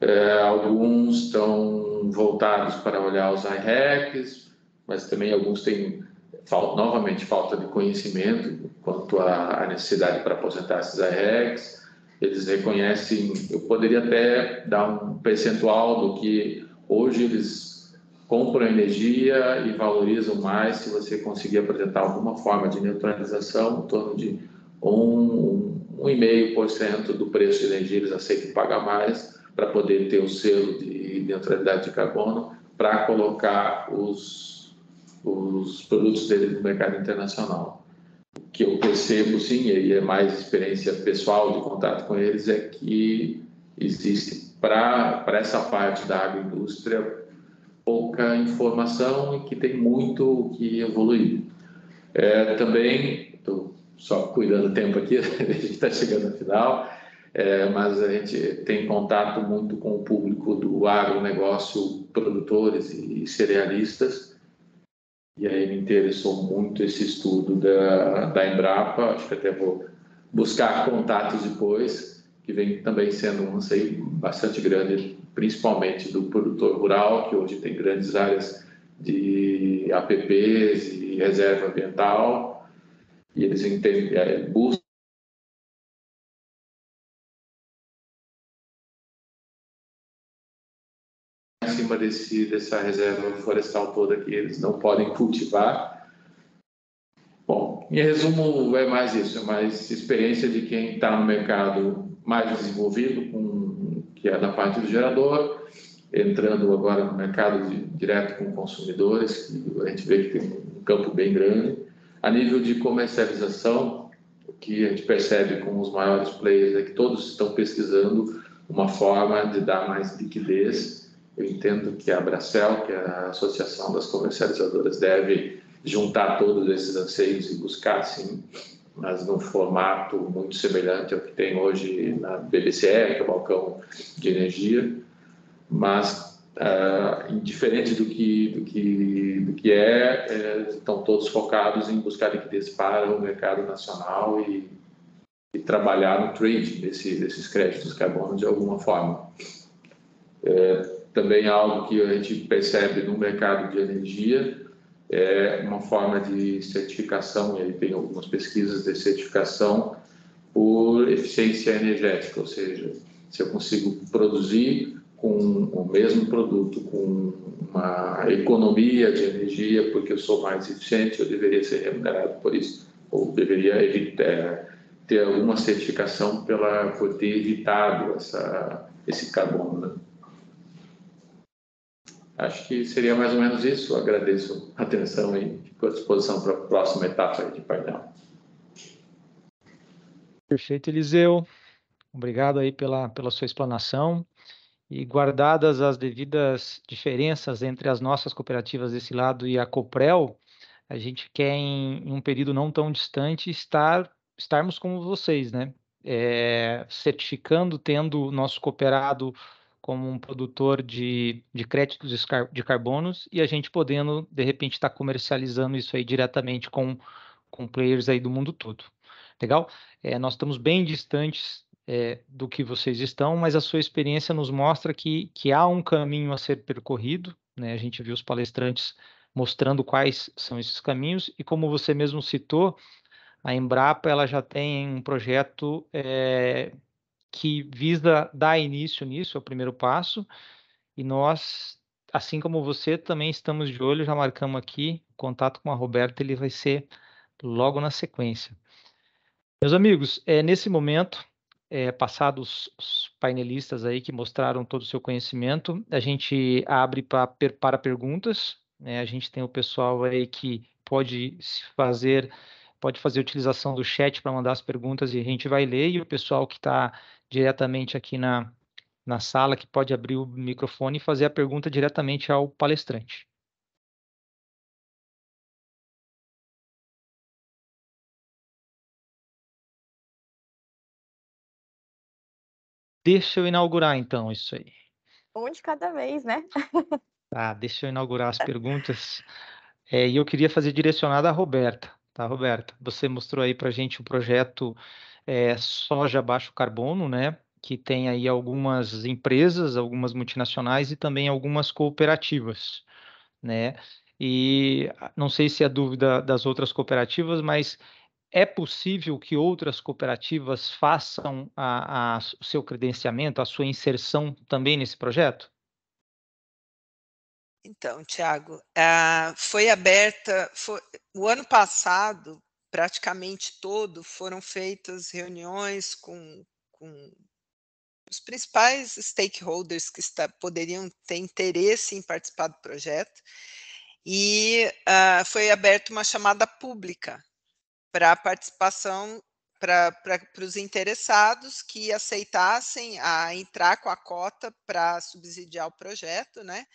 É, alguns estão voltados para olhar os IRECs, mas também alguns têm novamente, falta de conhecimento quanto à necessidade para aposentar esses IRECs. Eles reconhecem, eu poderia até dar um percentual do que hoje eles compram energia e valorizam mais se você conseguir apresentar alguma forma de neutralização, em torno de 1,5% do preço de energia eles aceitam pagar mais para poder ter o selo de neutralidade de carbono para colocar os os produtos dele no mercado internacional. Que eu percebo, sim, e é mais experiência pessoal de contato com eles, é que existe para essa parte da agroindústria pouca informação e que tem muito que evoluir. É, também, estou só cuidando do tempo aqui, a gente está chegando no final, é, mas a gente tem contato muito com o público do agronegócio, produtores e cerealistas, e aí me interessou muito esse estudo da, da Embrapa, acho que até vou buscar contatos depois, que vem também sendo um anseio bastante grande, principalmente do produtor rural, que hoje tem grandes áreas de APPs e reserva ambiental, e eles entendem, é, buscam cima desse, dessa reserva florestal toda que eles não podem cultivar. Bom, em resumo, é mais isso, é mais experiência de quem está no mercado mais desenvolvido, com, que é da parte do gerador, entrando agora no mercado de, direto com consumidores, que a gente vê que tem um campo bem grande. A nível de comercialização, o que a gente percebe com os maiores players é que todos estão pesquisando uma forma de dar mais liquidez eu entendo que a Abracel, que é a Associação das Comercializadoras, deve juntar todos esses anseios e buscar, sim, mas num formato muito semelhante ao que tem hoje na BBCE, que é o balcão de energia, mas uh, indiferente do que, do que, do que é, é, estão todos focados em buscar liquidez para o mercado nacional e, e trabalhar no trade desse, desses créditos carbono de alguma forma. É, também algo que a gente percebe no mercado de energia é uma forma de certificação, e aí tem algumas pesquisas de certificação por eficiência energética, ou seja, se eu consigo produzir com o mesmo produto, com uma economia de energia, porque eu sou mais eficiente, eu deveria ser remunerado por isso, ou deveria evitar, é, ter alguma certificação pela, por ter evitado essa, esse carbono. Né? Acho que seria mais ou menos isso. Agradeço a atenção e fico à disposição para a próxima etapa de painel. Perfeito, Eliseu. Obrigado aí pela, pela sua explanação. E guardadas as devidas diferenças entre as nossas cooperativas desse lado e a Coprel, a gente quer, em, um período não tão distante, estar, estarmos como vocês, né? É, certificando, tendo nosso cooperado como um produtor de, de créditos de carbonos e a gente podendo, de repente, estar tá comercializando isso aí diretamente com, com players aí do mundo todo. Legal? É, nós estamos bem distantes é, do que vocês estão, mas a sua experiência nos mostra que, que há um caminho a ser percorrido, né? A gente viu os palestrantes mostrando quais são esses caminhos e como você mesmo citou, a Embrapa ela já tem um projeto é, que visa dar início nisso, é o primeiro passo, e nós, assim como você, também estamos de olho, já marcamos aqui, contato com a Roberta, ele vai ser logo na sequência. Meus amigos, é, nesse momento, é, passados os painelistas aí que mostraram todo o seu conhecimento, a gente abre pra, para perguntas, né? a gente tem o pessoal aí que pode fazer pode fazer utilização do chat para mandar as perguntas e a gente vai ler, e o pessoal que está diretamente aqui na, na sala, que pode abrir o microfone e fazer a pergunta diretamente ao palestrante. Deixa eu inaugurar então isso aí. Um de cada vez, né? Tá, deixa eu inaugurar as perguntas. É, e eu queria fazer direcionada a Roberta. Tá, Roberta? Você mostrou aí para gente o projeto é, Soja Baixo Carbono, né? Que tem aí algumas empresas, algumas multinacionais e também algumas cooperativas, né? E não sei se é dúvida das outras cooperativas, mas é possível que outras cooperativas façam a, o seu credenciamento, a sua inserção também nesse projeto? Então, Tiago, uh, foi aberta, foi, o ano passado, praticamente todo, foram feitas reuniões com, com os principais stakeholders que está, poderiam ter interesse em participar do projeto, e uh, foi aberta uma chamada pública para participação para os interessados que aceitassem a entrar com a cota para subsidiar o projeto, né?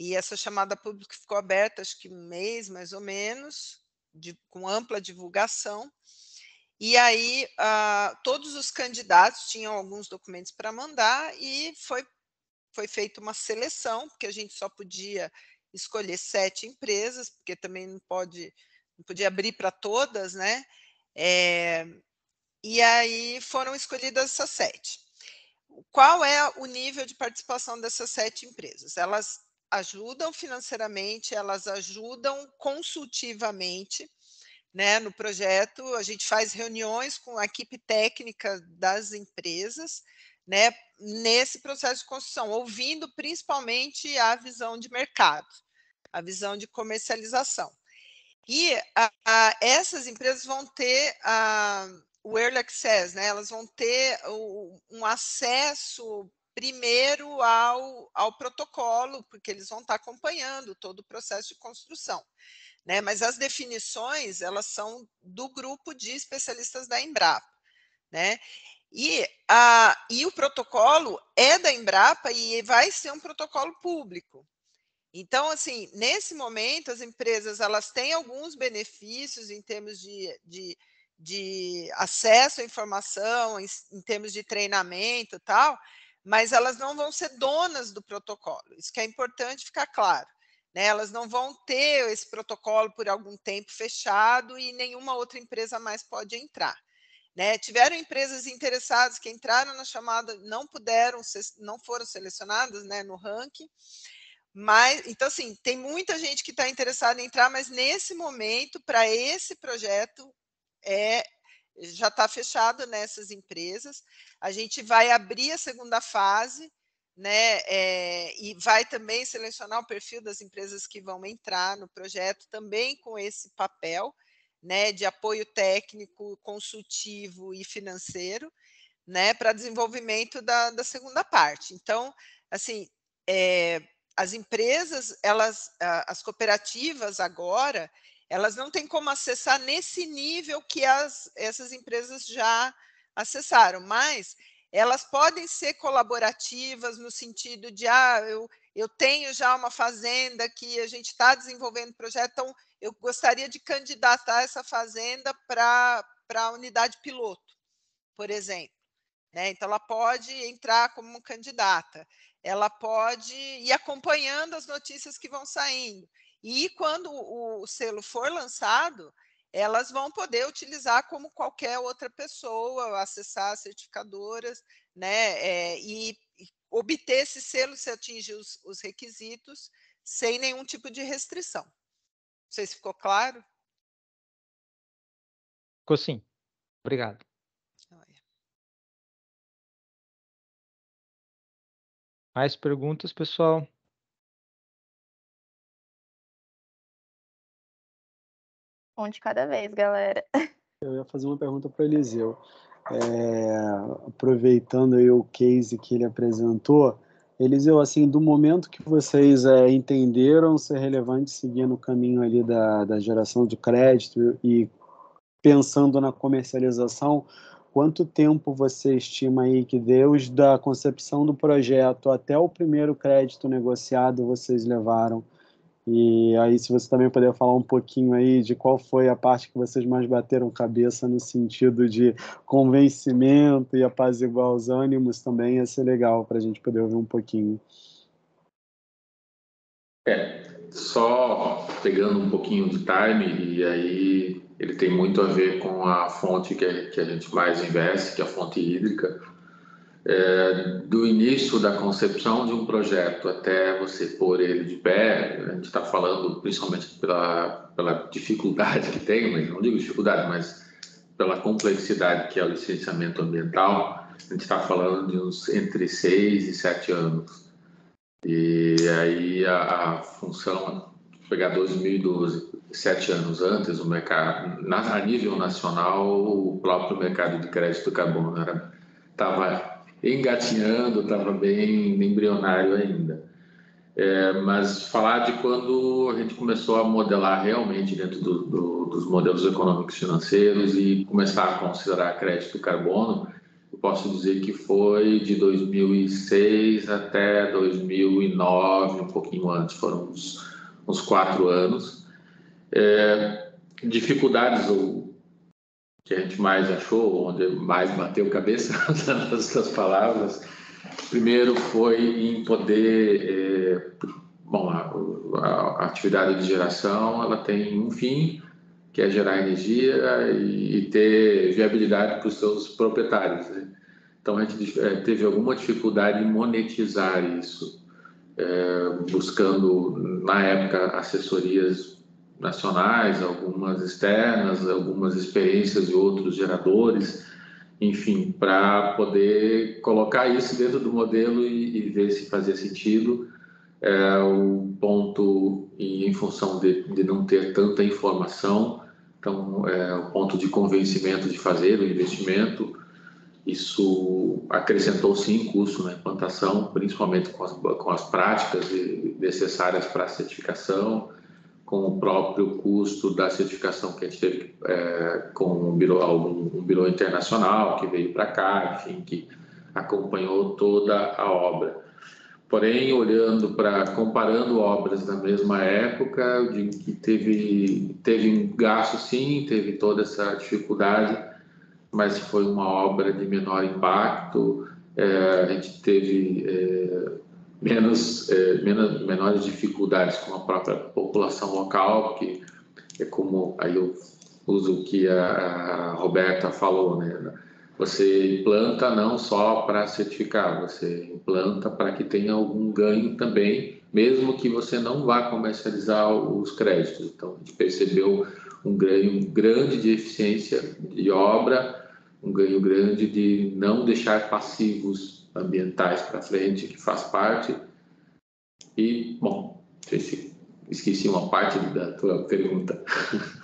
E essa chamada pública ficou aberta, acho que um mês mais ou menos, de, com ampla divulgação. E aí, uh, todos os candidatos tinham alguns documentos para mandar e foi, foi feita uma seleção, porque a gente só podia escolher sete empresas, porque também não pode não podia abrir para todas, né? É, e aí foram escolhidas essas sete. Qual é o nível de participação dessas sete empresas? Elas ajudam financeiramente, elas ajudam consultivamente né, no projeto. A gente faz reuniões com a equipe técnica das empresas né, nesse processo de construção, ouvindo principalmente a visão de mercado, a visão de comercialização. E a, a, essas empresas vão ter a, o Early Access, né? elas vão ter o, um acesso primeiro ao, ao protocolo, porque eles vão estar acompanhando todo o processo de construção. Né? Mas as definições, elas são do grupo de especialistas da Embrapa. Né? E, a, e o protocolo é da Embrapa e vai ser um protocolo público. Então, assim, nesse momento, as empresas elas têm alguns benefícios em termos de, de, de acesso à informação, em, em termos de treinamento e tal, mas elas não vão ser donas do protocolo. Isso que é importante ficar claro. Né? Elas não vão ter esse protocolo por algum tempo fechado e nenhuma outra empresa mais pode entrar. Né? Tiveram empresas interessadas que entraram na chamada, não puderam, não foram selecionadas né, no ranking, mas, então, assim, tem muita gente que está interessada em entrar, mas nesse momento, para esse projeto, é já está fechado nessas empresas. A gente vai abrir a segunda fase, né? É, e vai também selecionar o perfil das empresas que vão entrar no projeto, também com esse papel, né? De apoio técnico, consultivo e financeiro, né? Para desenvolvimento da, da segunda parte. Então, assim, é, as empresas, elas, as cooperativas agora, elas não têm como acessar nesse nível que as, essas empresas já acessaram, mas elas podem ser colaborativas no sentido de, ah, eu, eu tenho já uma fazenda que a gente está desenvolvendo projeto, então eu gostaria de candidatar essa fazenda para a unidade piloto, por exemplo. Né? Então, ela pode entrar como candidata ela pode ir acompanhando as notícias que vão saindo. E quando o selo for lançado, elas vão poder utilizar como qualquer outra pessoa, acessar certificadoras, né? É, e, e, obter esse selo se atingir os, os requisitos sem nenhum tipo de restrição. Não sei se ficou claro. Ficou sim. Obrigado. Mais perguntas, pessoal? Um de cada vez, galera. Eu ia fazer uma pergunta para o Eliseu. É, aproveitando aí o case que ele apresentou, Eliseu, assim, do momento que vocês é, entenderam ser relevante seguir no caminho ali da, da geração de crédito e pensando na comercialização, Quanto tempo você estima aí que desde da concepção do projeto até o primeiro crédito negociado vocês levaram? E aí, se você também puder falar um pouquinho aí de qual foi a parte que vocês mais bateram cabeça no sentido de convencimento e apaziguar os ânimos também, ia ser legal para a gente poder ouvir um pouquinho. É, só pegando um pouquinho de time, e aí ele tem muito a ver com a fonte que que a gente mais investe, que é a fonte hídrica. É, do início da concepção de um projeto até você pôr ele de pé, a gente está falando principalmente pela, pela dificuldade que tem, mas não digo dificuldade, mas pela complexidade que é o licenciamento ambiental, a gente está falando de uns entre seis e sete anos. E aí a, a função, pegar 2012, sete anos antes, o mercado, na, a nível nacional, o próprio mercado de crédito carbono estava engatinhando, estava bem embrionário ainda. É, mas falar de quando a gente começou a modelar realmente dentro do, do, dos modelos econômicos financeiros e começar a considerar crédito carbono, eu posso dizer que foi de 2006 até 2009, um pouquinho antes, foram uns, uns quatro anos. É, dificuldades, que a gente mais achou, onde mais bateu cabeça nas palavras, primeiro foi em poder, é, bom, a, a, atividade de geração, ela tem um fim, que é gerar energia e, e ter viabilidade para os seus proprietários. Né? Então a gente é, teve alguma dificuldade em monetizar isso, é, buscando na época assessorias nacionais, algumas externas, algumas experiências de outros geradores, enfim, para poder colocar isso dentro do modelo e, e ver se fazia sentido. É, o ponto, em função de, de não ter tanta informação, então, é, o ponto de convencimento de fazer o investimento, isso acrescentou sim custo na implantação, principalmente com as, com as práticas necessárias para a certificação, com o próprio custo da certificação que a gente teve é, com um birô, um, um birô internacional que veio para cá, enfim, que acompanhou toda a obra. Porém, olhando para comparando obras da mesma época, eu digo que teve teve um gasto sim, teve toda essa dificuldade, mas foi uma obra de menor impacto. É, a gente teve é, menos, é, menos menores dificuldades com a própria população local, porque é como aí eu uso o que a, a Roberta falou, né? Você implanta não só para certificar, você implanta para que tenha algum ganho também, mesmo que você não vá comercializar os créditos. Então, percebeu um ganho grande de eficiência de obra, um ganho grande de não deixar passivos ambientais para frente, que faz parte. E, bom, esqueci uma parte da tua pergunta.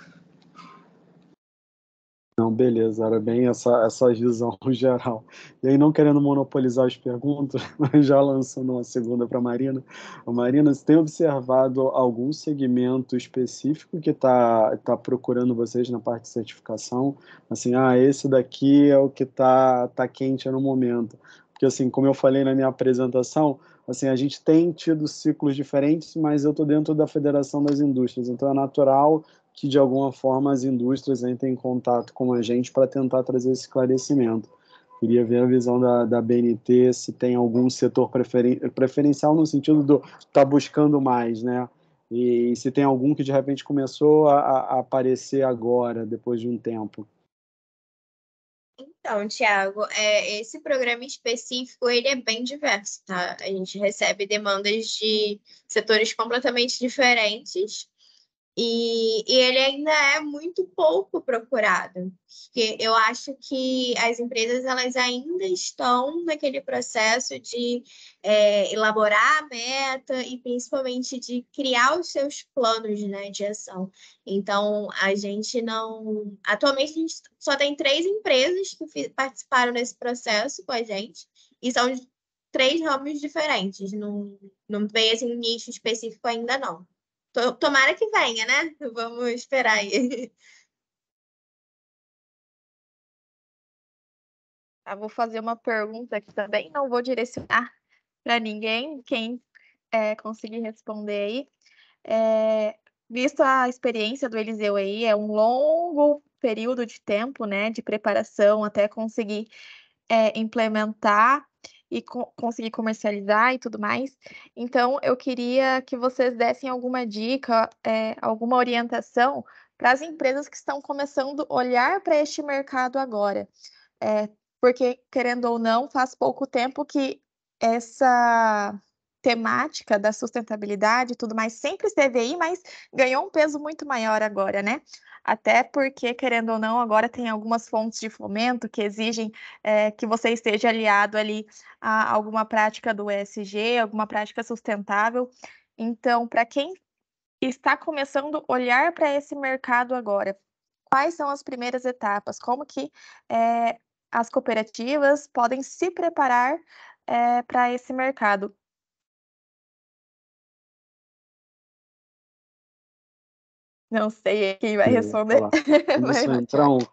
Não, beleza, era bem essa, essa visão geral. E aí, não querendo monopolizar as perguntas, mas já lançando uma segunda para a Marina. Marina, você tem observado algum segmento específico que está tá procurando vocês na parte de certificação? Assim, ah, esse daqui é o que está tá quente no momento. Porque, assim, como eu falei na minha apresentação, assim, a gente tem tido ciclos diferentes, mas eu estou dentro da Federação das Indústrias, então é natural que de alguma forma as indústrias entrem em contato com a gente para tentar trazer esse esclarecimento. Queria ver a visão da, da BNT, se tem algum setor preferen, preferencial no sentido do tá buscando mais, né? E, se tem algum que de repente começou a, a aparecer agora, depois de um tempo. Então, Tiago, é, esse programa específico ele é bem diverso, tá? A gente recebe demandas de setores completamente diferentes e, e, ele ainda é muito pouco procurado, porque eu acho que as empresas elas ainda estão naquele processo de é, elaborar a meta e principalmente de criar os seus planos né, de ação. Então, a gente não. Atualmente, a gente só tem três empresas que participaram desse processo com a gente, e são três ramos diferentes, não, não veio assim, um nicho específico ainda não. Tomara que venha, né? Vamos esperar aí. Ah, vou fazer uma pergunta que também não vou direcionar para ninguém, quem é, conseguir responder aí. É, visto a experiência do Eliseu aí, é um longo período de tempo, né, de preparação até conseguir é, implementar e co conseguir comercializar e tudo mais. Então, eu queria que vocês dessem alguma dica, é, alguma orientação para as empresas que estão começando a olhar para este mercado agora. É, porque, querendo ou não, faz pouco tempo que essa temática da sustentabilidade e tudo mais sempre esteve aí, mas ganhou um peso muito maior agora, né? Até porque, querendo ou não, agora tem algumas fontes de fomento que exigem é, que você esteja aliado ali a alguma prática do ESG, alguma prática sustentável. Então, para quem está começando a olhar para esse mercado agora, quais são as primeiras etapas? Como que é, as cooperativas podem se preparar é, para esse mercado? Não sei quem vai responder. Começou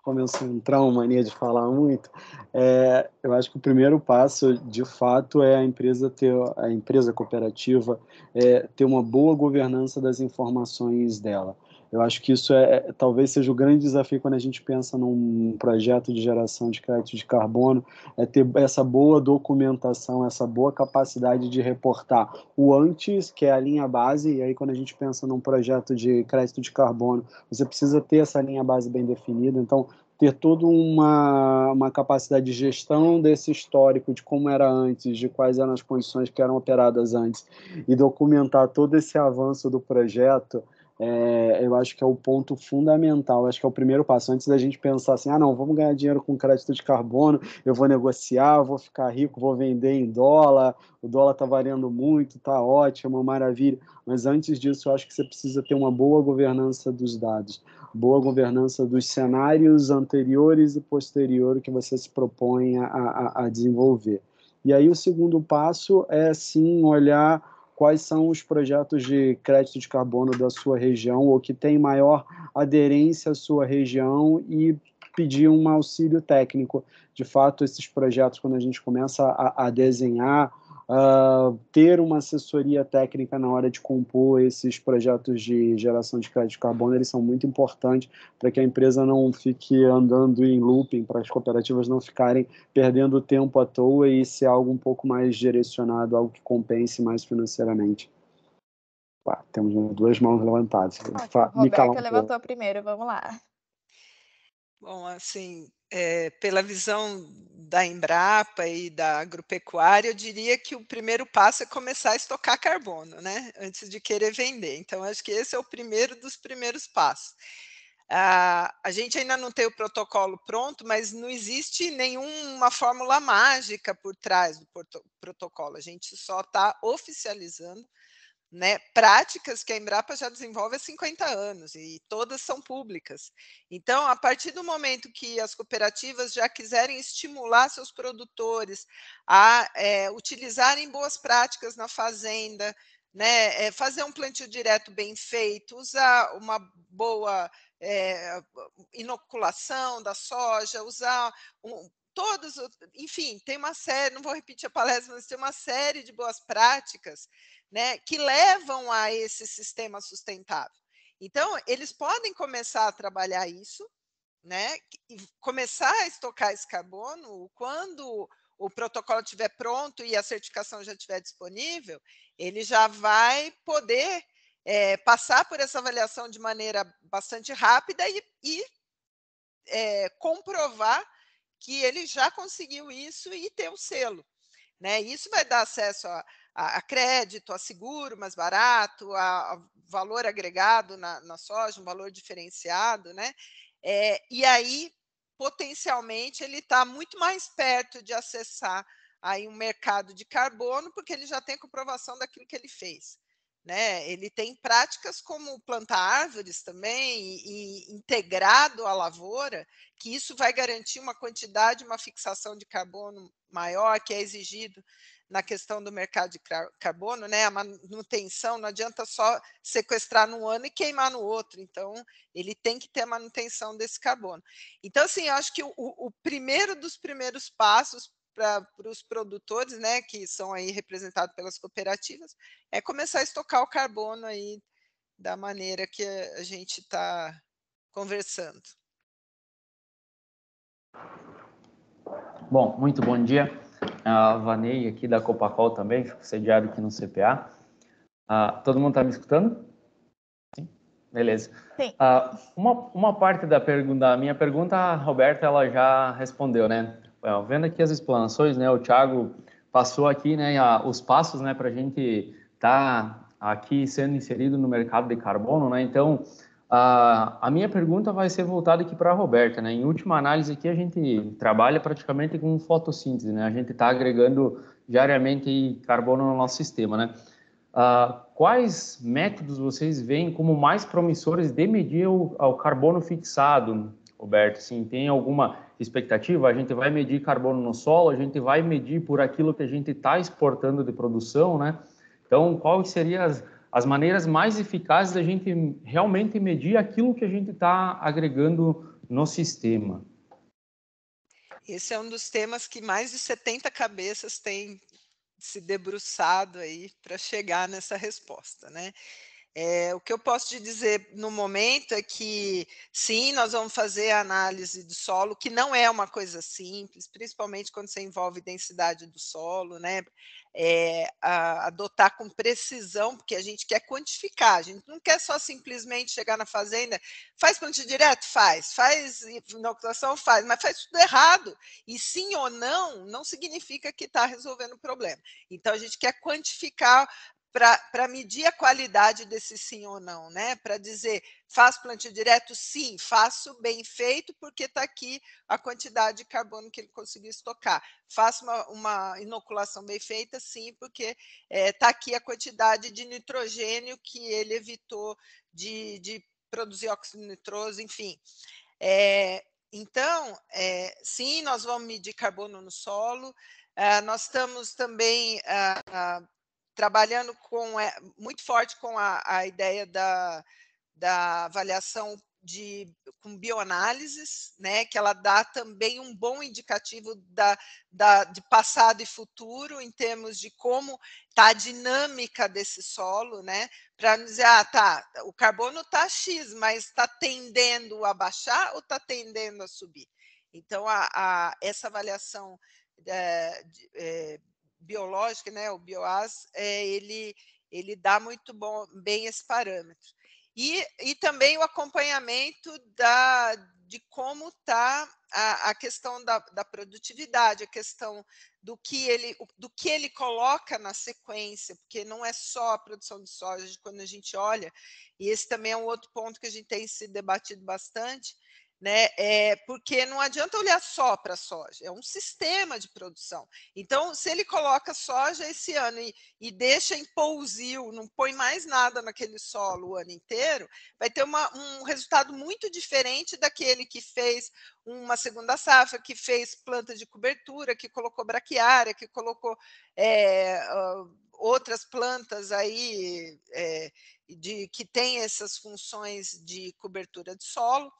começou a entrar uma mania de falar muito. É, eu acho que o primeiro passo, de fato, é a empresa ter a empresa cooperativa é, ter uma boa governança das informações dela. Eu acho que isso é, é, talvez seja o grande desafio quando a gente pensa num projeto de geração de crédito de carbono, é ter essa boa documentação, essa boa capacidade de reportar o antes, que é a linha base, e aí quando a gente pensa num projeto de crédito de carbono, você precisa ter essa linha base bem definida, então ter toda uma, uma capacidade de gestão desse histórico, de como era antes, de quais eram as condições que eram operadas antes, e documentar todo esse avanço do projeto, é, eu acho que é o ponto fundamental, acho que é o primeiro passo. Antes da gente pensar assim, ah, não, vamos ganhar dinheiro com crédito de carbono, eu vou negociar, vou ficar rico, vou vender em dólar, o dólar está variando muito, está ótimo, maravilha. Mas antes disso, eu acho que você precisa ter uma boa governança dos dados, boa governança dos cenários anteriores e posteriores que você se propõe a, a, a desenvolver. E aí o segundo passo é sim olhar quais são os projetos de crédito de carbono da sua região ou que tem maior aderência à sua região e pedir um auxílio técnico. De fato, esses projetos, quando a gente começa a, a desenhar, uh, ter uma assessoria técnica na hora de compor esses projetos de geração de crédito de carbono, eles são muito importantes para que a empresa não fique andando em looping, para as cooperativas não ficarem perdendo tempo à toa e ser algo um pouco mais direcionado, algo que compense mais financeiramente. Pá, temos duas mãos levantadas. Ótimo, Roberta levantou primeiro, vamos lá. Bom, assim, é, pela visão da Embrapa e da agropecuária, eu diria que o primeiro passo é começar a estocar carbono, né? Antes de querer vender. Então, acho que esse é o primeiro dos primeiros passos. Ah, a gente ainda não tem o protocolo pronto, mas não existe nenhuma fórmula mágica por trás do protocolo. A gente só está oficializando né, práticas que a Embrapa já desenvolve há 50 anos e todas são públicas. Então, a partir do momento que as cooperativas já quiserem estimular seus produtores a é, utilizarem boas práticas na fazenda, né, é, fazer um plantio direto bem feito, usar uma boa é, inoculação da soja, usar um, todos, enfim, tem uma série, não vou repetir a palestra, mas tem uma série de boas práticas né, que levam a esse sistema sustentável. Então, eles podem começar a trabalhar isso, né, e começar a estocar esse carbono quando o protocolo estiver pronto e a certificação já estiver disponível, ele já vai poder é, passar por essa avaliação de maneira bastante rápida e, e é, comprovar que ele já conseguiu isso e ter o selo. Né? Isso vai dar acesso a, a, a crédito, a seguro mais barato, a, a valor agregado na, na, soja, um valor diferenciado, né? É, e aí, potencialmente, ele está muito mais perto de acessar aí um mercado de carbono, porque ele já tem comprovação daquilo que ele fez. Né? Ele tem práticas como plantar árvores também e, e, integrado à lavoura, que isso vai garantir uma quantidade, uma fixação de carbono maior que é exigido na questão do mercado de carbono, né? A manutenção não adianta só sequestrar num ano e queimar no outro. Então, ele tem que ter a manutenção desse carbono. Então, assim, eu acho que o, o primeiro dos primeiros passos para os produtores, né, que são aí representados pelas cooperativas, é começar a estocar o carbono aí da maneira que a gente está conversando. Bom, muito bom dia a Vanei aqui da Copacol também, sediado aqui no CPA. Ah, todo mundo está me escutando? Sim? Beleza. Sim. Ah, uma, uma parte da, pergunta, da minha pergunta, a Roberta ela já respondeu, né? vendo aqui as explanações, né? O Thiago passou aqui, né? A, os passos, né? Para a gente estar tá aqui sendo inserido no mercado de carbono, né? Então, a, minha pergunta vai ser voltada aqui para a Roberta, né? Em última análise aqui a gente trabalha praticamente com fotossíntese, né? A gente está agregando diariamente carbono no nosso sistema, né? Uh, quais métodos vocês veem como mais promissores de medir o, o carbono fixado, Roberto? Sim, tem alguma expectativa? A gente vai medir carbono no solo, a gente vai medir por aquilo que a gente está exportando de produção, né? Então, quais seriam as, as maneiras mais eficazes da gente realmente medir aquilo que a gente está agregando no sistema. Esse é um dos temas que mais de 70 cabeças têm se debruçado aí para chegar nessa resposta, né? É, o que eu posso te dizer no momento é que, sim, nós vamos fazer a análise do solo, que não é uma coisa simples, principalmente quando você envolve densidade do solo, né? É, a, adotar com precisão, porque a gente quer quantificar, a gente não quer só simplesmente chegar na fazenda, faz plantio direto? Faz, faz inoculação? Faz, mas faz tudo errado. E sim ou não, não significa que está resolvendo o problema. Então, a gente quer quantificar para medir a qualidade desse sim ou não, né? Para dizer, faço plantio direto? Sim, faço bem feito, porque está aqui a quantidade de carbono que ele conseguiu estocar. Faço uma, uma inoculação bem feita? Sim, porque está é, aqui a quantidade de nitrogênio que ele evitou de, de produzir óxido nitroso, enfim. É, então, é, sim, nós vamos medir carbono no solo, Uh, nós estamos também uh, uh, trabalhando com é, muito forte com a, a ideia da, da avaliação de, com bioanálises, né, que ela dá também um bom indicativo da, da, de passado e futuro em termos de como está a dinâmica desse solo, né, para dizer, ah, tá, o carbono está X, mas está tendendo a baixar ou está tendendo a subir? Então, a, a essa avaliação é, é, biológica, né, o BioAS, é, ele, ele dá muito bom, bem esse parâmetro. E, e também o acompanhamento da, de como está a, a, questão da, da, produtividade, a questão do que, ele, do que ele coloca na sequência, porque não é só a produção de soja, quando a gente olha, e esse também é um outro ponto que a gente tem se debatido bastante, né? É, porque não adianta olhar só para a soja, é um sistema de produção. Então, se ele coloca soja esse ano e, e deixa em pousio, não põe mais nada naquele solo o ano inteiro, vai ter uma, um resultado muito diferente daquele que fez uma segunda safra, que fez planta de cobertura, que colocou braquiária, que colocou é, outras plantas aí é, de, que têm essas funções de cobertura de solo.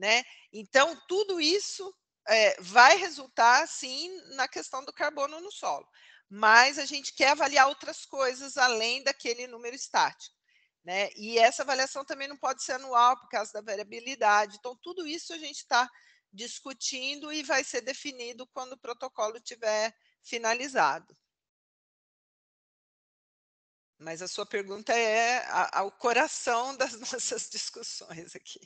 Né? Então, tudo isso é, vai resultar, sim, na questão do carbono no solo. Mas a gente quer avaliar outras coisas além daquele número estático. Né? E essa avaliação também não pode ser anual por causa da variabilidade. Então, tudo isso a gente está discutindo e vai ser definido quando o protocolo estiver finalizado. Mas a sua pergunta é ao coração das nossas discussões aqui.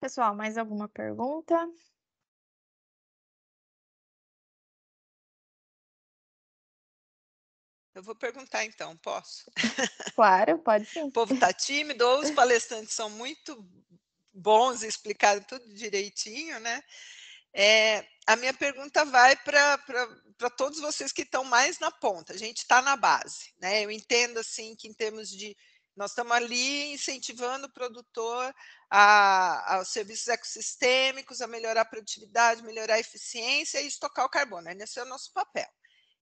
Pessoal, mais alguma pergunta? Eu vou perguntar então, posso? Claro, pode sim. O povo está tímido, ou os palestrantes são muito bons e explicaram tudo direitinho, né? É, a minha pergunta vai para todos vocês que estão mais na ponta. A gente está na base, né? Eu entendo assim que em termos de nós estamos ali incentivando o produtor a, aos serviços ecossistêmicos, a melhorar a produtividade, melhorar a eficiência e estocar o carbono. Esse é o nosso papel.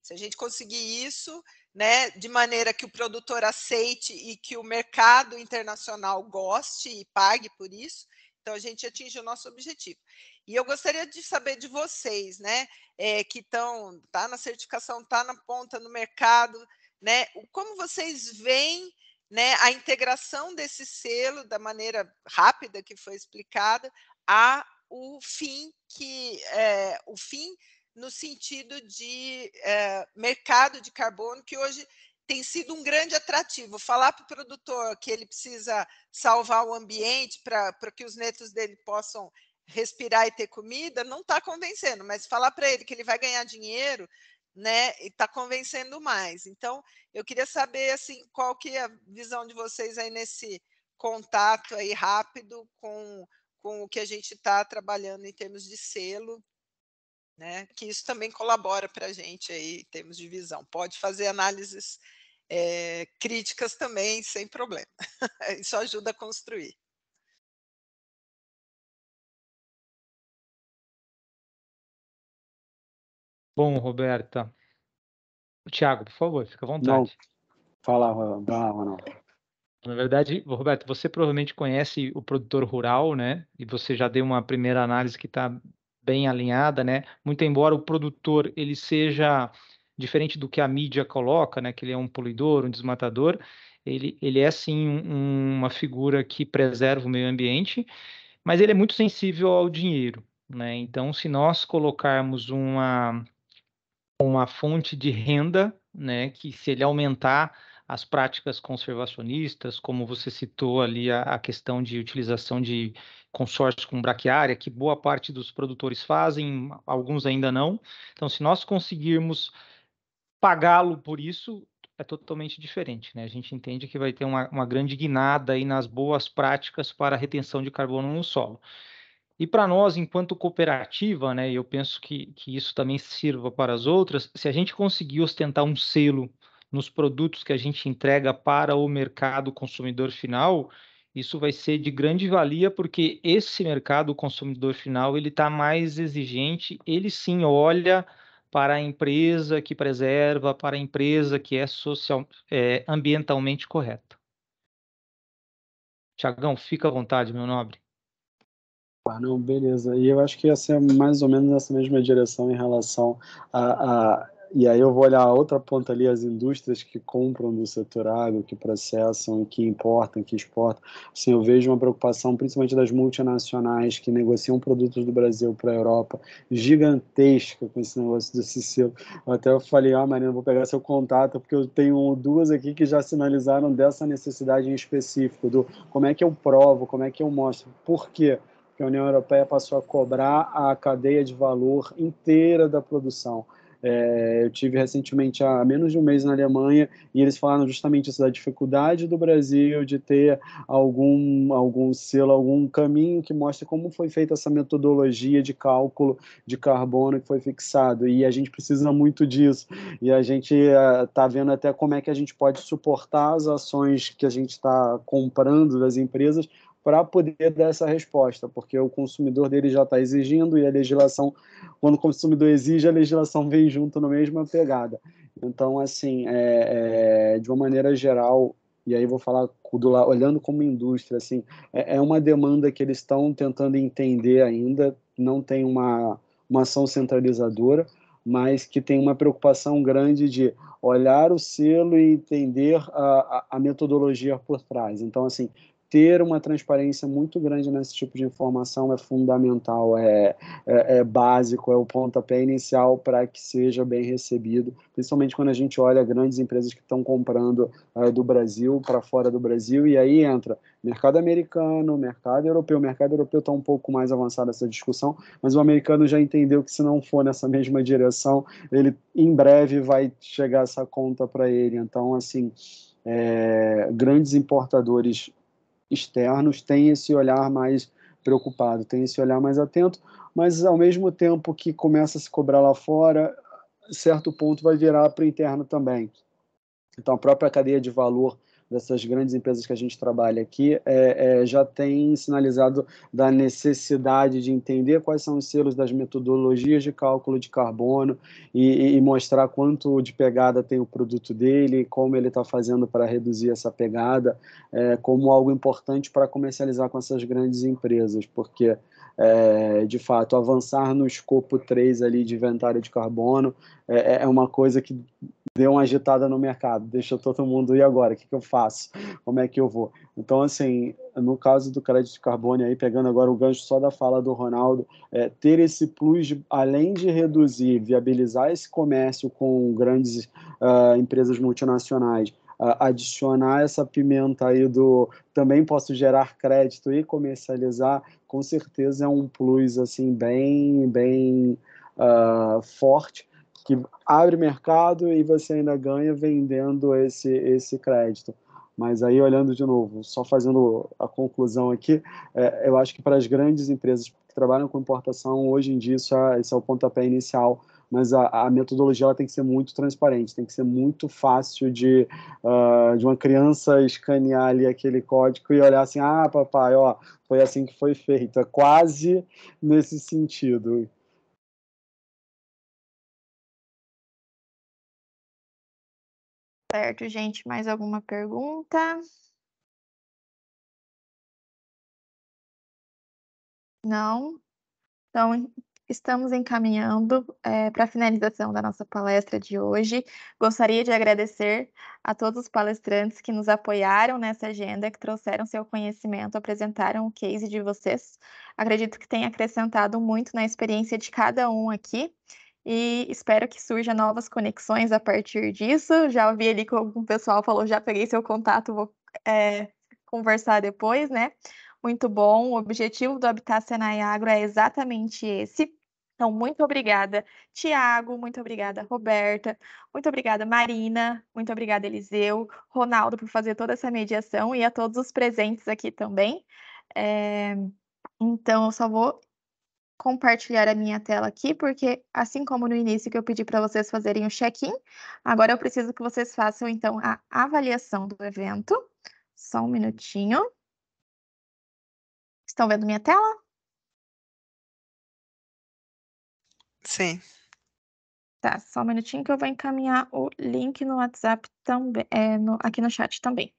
Se a gente conseguir isso, né, de maneira que o produtor aceite e que o mercado internacional goste e pague por isso, então a gente atinge o nosso objetivo. E eu gostaria de saber de vocês, né, é, que estão, tá na certificação, tá na ponta no mercado, né, como vocês veem né, a integração desse selo da maneira rápida que foi explicada a o fim que é, o fim no sentido de é, mercado de carbono que hoje tem sido um grande atrativo. Falar para o produtor que ele precisa salvar o ambiente para que os netos dele possam respirar e ter comida, não está convencendo, mas falar para ele que ele vai ganhar dinheiro né, e está convencendo mais. Então, eu queria saber assim, qual que é a visão de vocês aí nesse contato aí rápido com, com o que a gente está trabalhando em termos de selo, né? Que isso também colabora para a gente aí em termos de visão. Pode fazer análises é, críticas também sem problema. isso ajuda a construir. Bom, Roberta. Tiago, por favor, fica à vontade. Não, fala, Ronaldo. Na verdade, Roberto, você provavelmente conhece o produtor rural, né? E você já deu uma primeira análise que está bem alinhada, né? Muito embora o produtor ele seja diferente do que a mídia coloca, né? Que ele é um poluidor, um desmatador, ele, ele é sim um, uma figura que preserva o meio ambiente, mas ele é muito sensível ao dinheiro, né? Então, se nós colocarmos uma uma fonte de renda, né? Que se ele aumentar as práticas conservacionistas, como você citou ali a, a questão de utilização de consórcio com braquiária, que boa parte dos produtores fazem, alguns ainda não. Então, se nós conseguirmos pagá-lo por isso, é totalmente diferente, né? A gente entende que vai ter uma, uma grande guinada aí nas boas práticas para a retenção de carbono no solo. E para nós, enquanto cooperativa, né, eu penso que, que isso também sirva para as outras, se a gente conseguir ostentar um selo nos produtos que a gente entrega para o mercado consumidor final, isso vai ser de grande valia porque esse mercado consumidor final ele está mais exigente, ele sim olha para a empresa que preserva, para a empresa que é, social, é ambientalmente correta. Tiagão, fica à vontade, meu nobre. Ah, não, beleza. E eu acho que ia ser mais ou menos nessa mesma direção em relação a, a e aí eu vou olhar a outra ponta ali, as indústrias que compram do setor agro, que processam, que importam, que exportam. Assim, eu vejo uma preocupação, principalmente das multinacionais que negociam produtos do Brasil para a Europa, gigantesca com esse negócio desse selo. Até eu falei, ah, Marina, vou pegar seu contato, porque eu tenho duas aqui que já sinalizaram dessa necessidade em específico, do como é que eu provo, como é que eu mostro. Por quê? Porque a União Europeia passou a cobrar a cadeia de valor inteira da produção. É, eu tive recentemente há menos de um mês na Alemanha e eles falaram justamente isso da dificuldade do Brasil de ter algum algum selo, algum caminho que mostre como foi feita essa metodologia de cálculo de carbono que foi fixado e a gente precisa muito disso e a gente está uh, vendo até como é que a gente pode suportar as ações que a gente está comprando das empresas para poder dar essa resposta, porque o consumidor dele já está exigindo e a legislação, quando o consumidor exige, a legislação vem junto na mesma pegada. Então, assim, é, é, de uma maneira geral, e aí vou falar do, olhando como indústria, assim, é, é uma demanda que eles estão tentando entender ainda, não tem uma, uma ação centralizadora, mas que tem uma preocupação grande de olhar o selo e entender a, a, metodologia por trás. Então, assim, ter uma transparência muito grande nesse tipo de informação é fundamental, é, é, é básico, é o pontapé inicial para que seja bem recebido, principalmente quando a gente olha grandes empresas que estão comprando é, do Brasil para fora do Brasil, e aí entra mercado americano, mercado europeu. O mercado europeu está um pouco mais avançado nessa discussão, mas o americano já entendeu que se não for nessa mesma direção, ele em breve vai chegar essa conta para ele. Então, assim, é, grandes importadores externos têm esse olhar mais preocupado, têm esse olhar mais atento, mas ao mesmo tempo que começa a se cobrar lá fora, certo ponto vai virar para o interno também. Então, a própria cadeia de valor dessas grandes empresas que a gente trabalha aqui é, é, já tem sinalizado da necessidade de entender quais são os selos das metodologias de cálculo de carbono e, e mostrar quanto de pegada tem o produto dele, como ele está fazendo para reduzir essa pegada, é, como algo importante para comercializar com essas grandes empresas, porque é, de fato, avançar no escopo 3 ali de inventário de carbono é, é uma coisa que deu uma agitada no mercado, deixa todo mundo, e agora? O que, que eu faço? Como é que eu vou? Então, assim, no caso do crédito de carbono, aí pegando agora o gancho só da fala do Ronaldo, é, ter esse plus, de, além de reduzir, viabilizar esse comércio com grandes uh, empresas multinacionais, uh, adicionar essa pimenta aí do também posso gerar crédito e comercializar, com certeza é um plus assim bem, bem uh, forte que abre mercado e você ainda ganha vendendo esse, esse crédito. Mas aí, olhando de novo, só fazendo a conclusão aqui, é, eu acho que para as grandes empresas que trabalham com importação, hoje em dia, isso é, isso é o pontapé inicial, mas a, a, metodologia ela tem que ser muito transparente, tem que ser muito fácil de, uh, de uma criança escanear ali aquele código e olhar assim, ah, papai, ó, foi assim que foi feito. É quase nesse sentido. Certo, gente. Mais alguma pergunta? Não? Então, estamos encaminhando é, para a finalização da nossa palestra de hoje. Gostaria de agradecer a todos os palestrantes que nos apoiaram nessa agenda, que trouxeram seu conhecimento, apresentaram o case de vocês. Acredito que tenha acrescentado muito na experiência de cada um aqui e espero que surjam novas conexões a partir disso. Já ouvi ali que o pessoal falou, já peguei seu contato, vou é, conversar depois, né? Muito bom. O objetivo do Habitat Senai Agro é exatamente esse. Então, muito obrigada, Tiago, muito obrigada, Roberta, muito obrigada, Marina, muito obrigada, Eliseu, Ronaldo, por fazer toda essa mediação e a todos os presentes aqui também. É... Então, eu só vou compartilhar a minha tela aqui, porque assim como no início que eu pedi para vocês fazerem o check-in, agora eu preciso que vocês façam, então, a avaliação do evento. Só um minutinho. Estão vendo minha tela? Sim. Tá, só um minutinho que eu vou encaminhar o link no WhatsApp também, é, no, aqui no chat também.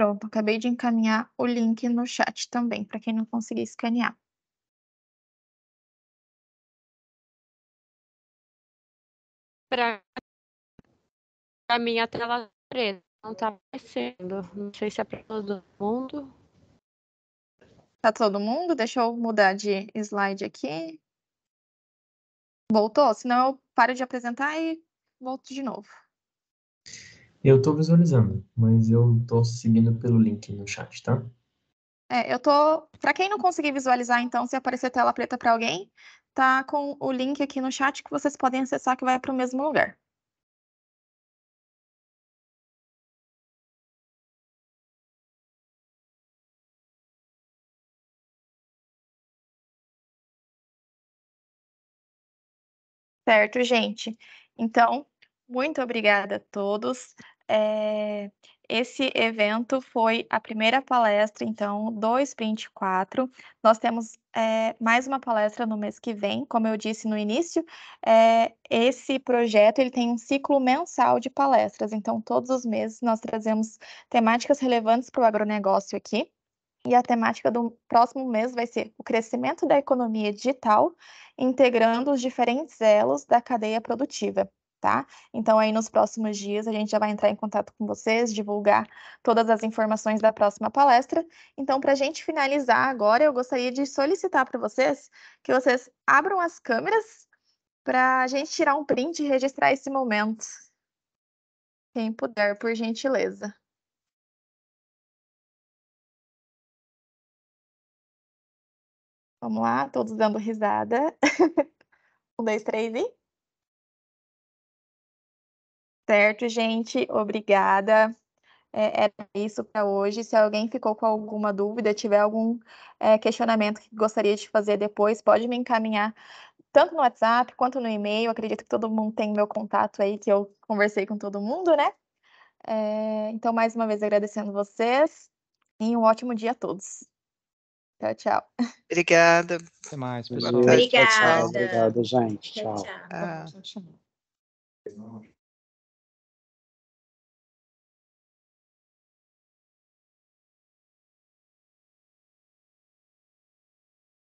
Pronto, acabei de encaminhar o link no chat também, para quem não conseguir escanear. Para a minha tela preta, não está aparecendo. Não sei se é para todo mundo. Tá todo mundo? Deixa eu mudar de slide aqui. Voltou? Senão eu paro de apresentar e volto de novo. Eu estou visualizando, mas eu estou seguindo pelo link no chat, tá? É, eu tô. Para quem não conseguir visualizar, então, se aparecer tela preta para alguém, tá com o link aqui no chat que vocês podem acessar que vai para o mesmo lugar. Certo, gente. Então, muito obrigada a todos. É, esse evento foi a primeira palestra, então, do Sprint 4. Nós temos é, mais uma palestra no mês que vem, como eu disse no início, é, esse projeto ele tem um ciclo mensal de palestras, então, todos os meses nós trazemos temáticas relevantes para o agronegócio aqui. E a temática do próximo mês vai ser o crescimento da economia digital, integrando os diferentes elos da cadeia produtiva tá? Então, aí nos próximos dias, a gente já vai entrar em contato com vocês, divulgar todas as informações da próxima palestra. Então, para a gente finalizar agora, eu gostaria de solicitar para vocês que vocês abram as câmeras para a gente tirar um print e registrar esse momento. Quem puder, por gentileza. Vamos lá, todos dando risada. um, dois, três e. Certo, gente, obrigada. É, era isso para hoje. Se alguém ficou com alguma dúvida, tiver algum é, questionamento que gostaria de fazer depois, pode me encaminhar tanto no WhatsApp quanto no e-mail. Acredito que todo mundo tem meu contato aí, que eu conversei com todo mundo, né? É, então, mais uma vez, agradecendo vocês e um ótimo dia a todos. Tchau, tchau. Obrigada. Até mais, pessoal. Obrigada. Obrigada, gente. Tchau, tchau. tchau. Ah.